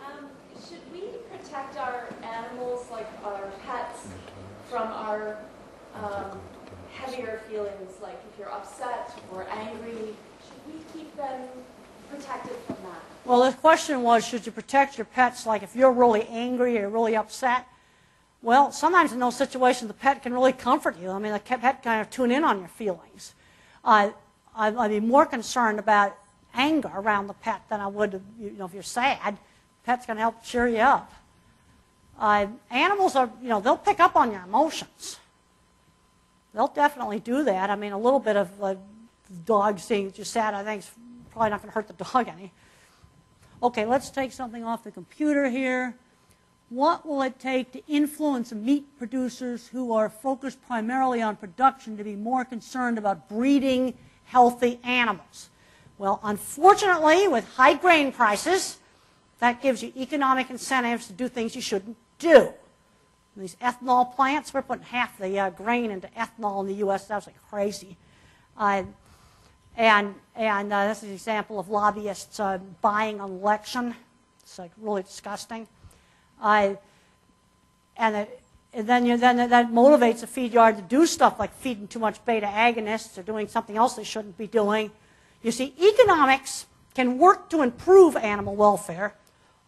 Um, should we protect our animals, like our pets, from our um, if you're upset or angry? Should we keep them protected from that? Well, the question was, should you protect your pets, like if you're really angry or really upset? Well, sometimes in those situations, the pet can really comfort you. I mean, the pet kind of tune in on your feelings. Uh, I'd be more concerned about anger around the pet than I would, you know, if you're sad. The Pet's going to help cheer you up. Uh, animals are, you know, they'll pick up on your emotions. They'll definitely do that. I mean, a little bit of uh, dog seeing just sad, I think, is probably not going to hurt the dog any. Okay, let's take something off the computer here. What will it take to influence meat producers who are focused primarily on production to be more concerned about breeding healthy animals? Well, unfortunately, with high grain prices, that gives you economic incentives to do things you shouldn't do. These ethanol plants, we're putting half the uh, grain into ethanol in the U.S. That's like crazy. Uh, and and uh, this is an example of lobbyists uh, buying an election. It's like really disgusting. Uh, and, it, and then, you, then that motivates a feed yard to do stuff like feeding too much beta agonists or doing something else they shouldn't be doing. You see, economics can work to improve animal welfare,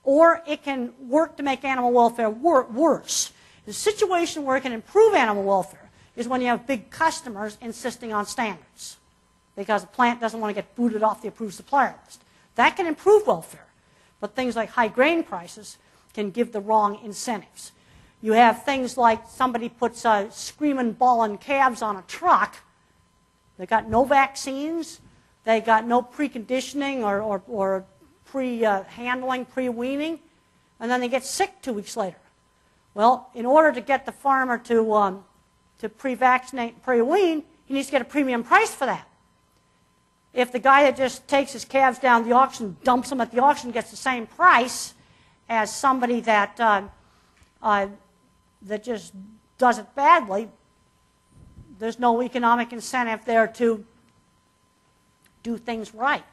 or it can work to make animal welfare wor worse. The situation where it can improve animal welfare is when you have big customers insisting on standards because the plant doesn't want to get booted off the approved supplier list. That can improve welfare. But things like high grain prices can give the wrong incentives. You have things like somebody puts screaming ballin' calves on a truck. They got no vaccines. They got no preconditioning or, or, or pre-handling, uh, pre-weaning. And then they get sick two weeks later. Well, in order to get the farmer to, um, to pre-vaccinate, and pre-wean, he needs to get a premium price for that. If the guy that just takes his calves down the auction, dumps them at the auction, gets the same price as somebody that, uh, uh, that just does it badly, there's no economic incentive there to do things right.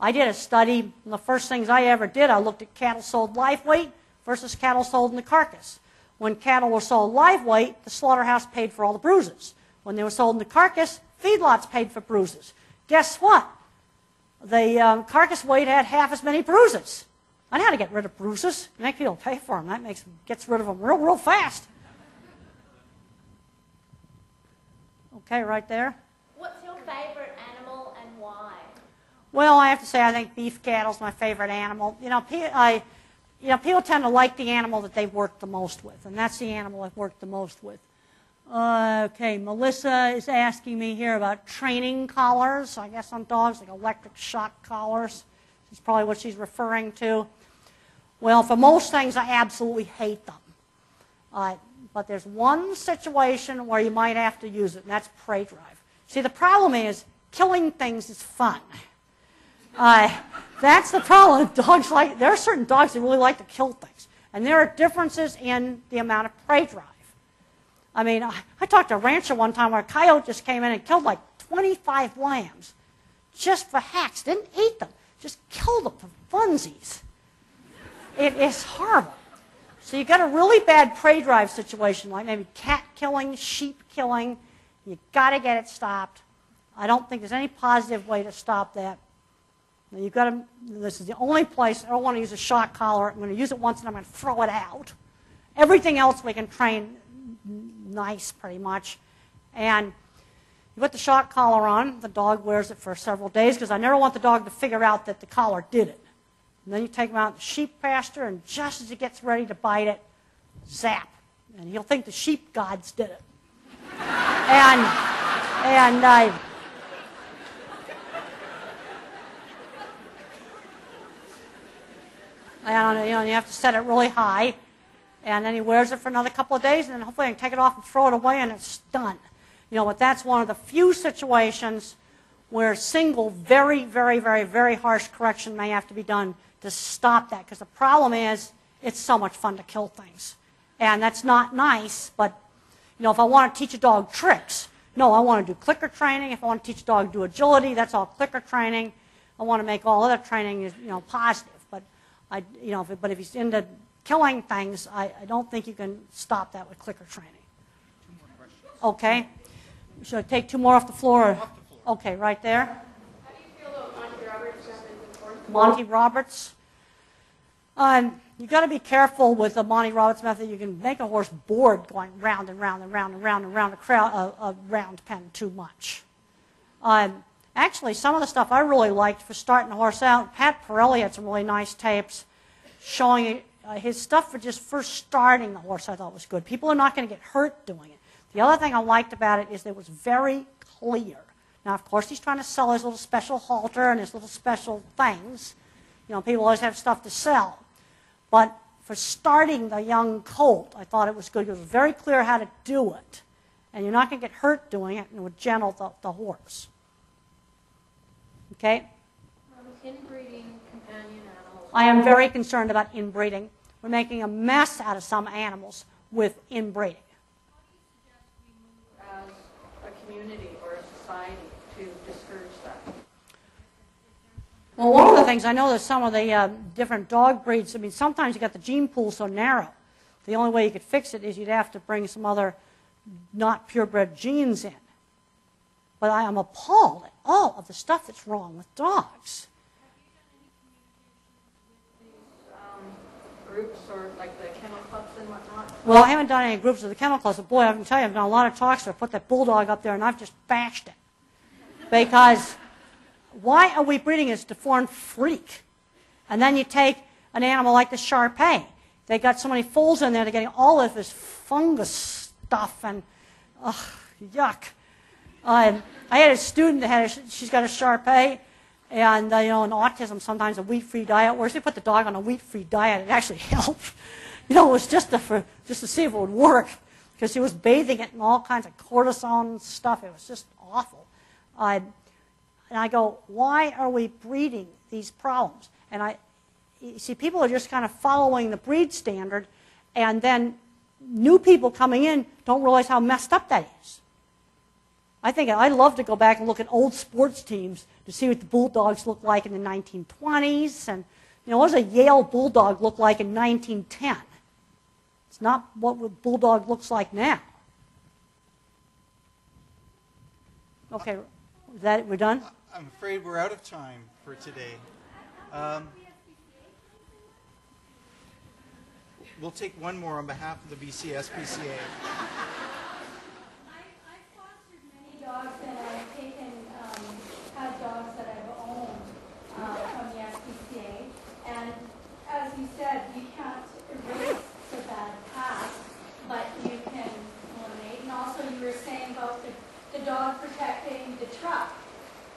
I did a study, and the first things I ever did, I looked at cattle sold live weight versus cattle sold in the carcass. When cattle were sold live weight, the slaughterhouse paid for all the bruises. When they were sold in the carcass, feedlots paid for bruises. Guess what? The um, carcass weight had half as many bruises. I know how to get rid of bruises. Make people pay for them. That makes gets rid of them real, real fast. Okay, right there. What's your favorite animal and why? Well, I have to say I think beef cattle is my favorite animal. You know, I, you know, people tend to like the animal that they've worked the most with, and that's the animal I've worked the most with. Uh, okay, Melissa is asking me here about training collars. I guess on dogs, like electric shock collars. Is probably what she's referring to. Well, for most things, I absolutely hate them. Uh, but there's one situation where you might have to use it, and that's prey drive. See, the problem is killing things is fun. Uh, that's the problem. [laughs] Dogs like there are certain dogs that really like to kill things, and there are differences in the amount of prey drive. I mean, I, I talked to a rancher one time where a coyote just came in and killed like 25 lambs just for hacks. Didn't eat them, just killed them for funsies. It is horrible. So you got a really bad prey drive situation, like maybe cat killing, sheep killing. You got to get it stopped. I don't think there's any positive way to stop that. Now you've got to. This is the only place I don't want to use a shock collar. I'm going to use it once and I'm going to throw it out. Everything else we can train nice, pretty much. And you put the shock collar on. The dog wears it for several days because I never want the dog to figure out that the collar did it. And then you take him out to the sheep pasture, and just as he gets ready to bite it, zap. And he'll think the sheep gods did it. [laughs] and, and I. And you know, you have to set it really high, and then he wears it for another couple of days, and then hopefully I can take it off and throw it away, and it's done. You know, but that's one of the few situations where single, very, very, very, very harsh correction may have to be done to stop that. Because the problem is, it's so much fun to kill things. And that's not nice, but, you know, if I want to teach a dog tricks, no, I want to do clicker training. If I want to teach a dog to do agility, that's all clicker training. I want to make all other training, you know, positive. But, I, you know, if, but if he's into killing things, I, I don't think you can stop that with clicker training. Okay. Should I take two more off the floor? Off the floor. Okay, right there. How do you feel about Monty Roberts method Monty Roberts. Um, you got to be careful with the Monty Roberts method. You can make a horse bored going round and round and round and round and round a, crowd, a, a round pen too much. Um, actually, some of the stuff I really liked for starting a horse out, Pat Parelli had some really nice tapes showing uh, his stuff for just first starting the horse. I thought was good. People are not going to get hurt doing it. The other thing I liked about it is that it was very clear. Now, of course, he's trying to sell his little special halter and his little special things. You know, people always have stuff to sell. But for starting the young colt, I thought it was good. It was very clear how to do it. And you're not going to get hurt doing it, and it would gentle the, the horse. Okay? Inbreeding companion animals. I am very concerned about inbreeding. We're making a mess out of some animals with inbreeding. How do you suggest we move as a community or a society to discourage that? Well, one of the things I know that some of the uh, different dog breeds, I mean, sometimes you got the gene pool so narrow. The only way you could fix it is you'd have to bring some other not purebred genes in. But I am appalled at all of the stuff that's wrong with dogs. Um, Groups or like the kennel clubs and whatnot? Well, I haven't done any groups of the kennel clubs, but boy, I can tell you, I've done a lot of talks. I put that bulldog up there, and I've just bashed it. Because why are we breeding this deformed freak? And then you take an animal like the Shar Pei. They got so many foals in there, they're getting all of this fungus stuff, and ugh, yuck. Um, I had a student that had a, she's got a Shar and uh, you know, in autism, sometimes a wheat-free diet. Whereas they put the dog on a wheat-free diet, it actually [laughs] helped. You know, it was just to, for, just to see if it would work, because she was bathing it in all kinds of cortisone stuff. It was just awful. Uh, and I go, why are we breeding these problems? And I you see, people are just kind of following the breed standard, and then new people coming in don't realize how messed up that is. I think I'd love to go back and look at old sports teams to see what the Bulldogs looked like in the 1920s, and you know, what does a Yale Bulldog look like in 1910? It's not what a Bulldog looks like now. Okay, is that we're done? I'm afraid we're out of time for today. Um, we'll take one more on behalf of the BC SPCA. I've fostered many dogs and I've taken, um, had dogs that I've owned, uh, from the SPCA. And as you said, you can't erase the bad past, but you can eliminate. And also you were saying about the, the dog protecting the truck.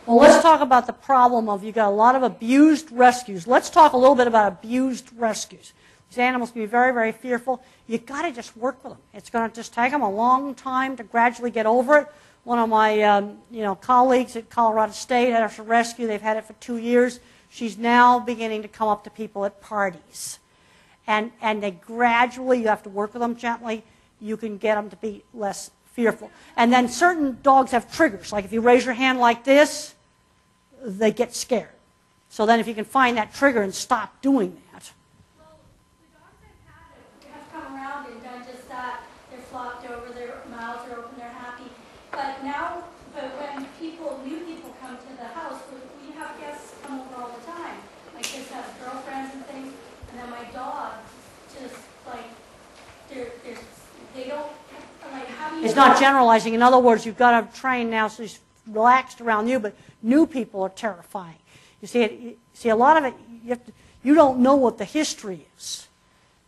Well, let's talk about the problem of you got a lot of abused rescues. Let's talk a little bit about abused rescues. These animals can be very, very fearful. You got to just work with them. It's going to just take them a long time to gradually get over it. One of my, um, you know, colleagues at Colorado State had a rescue. They've had it for two years. She's now beginning to come up to people at parties, and and they gradually you have to work with them gently. You can get them to be less fearful. And then certain dogs have triggers. Like if you raise your hand like this, they get scared. So then if you can find that trigger and stop doing that. Well, the dogs I've had have come around and done just that. They're flopped over, their mouths are open, they're happy. But now, but when people, new people come to the house, we we have guests come over all the time. My kids have girlfriends and things, and then my dog just like, they're, they're, they don't, like, how do you? It's not generalizing. In other words, you've got to train now so he's relaxed around you, but new people are terrifying. You see, it, you see a lot of it, you, to, you don't know what the history is.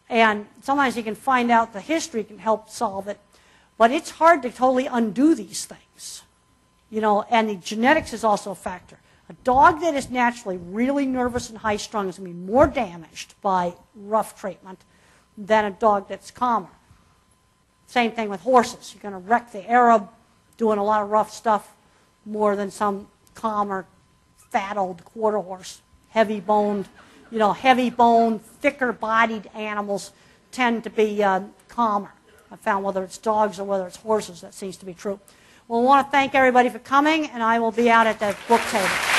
And sometimes you can find out the history can help solve it, but it's hard to totally undo these things. You know, and the genetics is also a factor. A dog that is naturally really nervous and high strung is going to be more damaged by rough treatment than a dog that's calmer. Same thing with horses. You're going to wreck the Arab doing a lot of rough stuff more than some calmer, fat old quarter horse. Heavy boned, you know, heavy boned, thicker bodied animals tend to be uh, calmer. I found whether it's dogs or whether it's horses, that seems to be true. Well, I want to thank everybody for coming, and I will be out at the book table.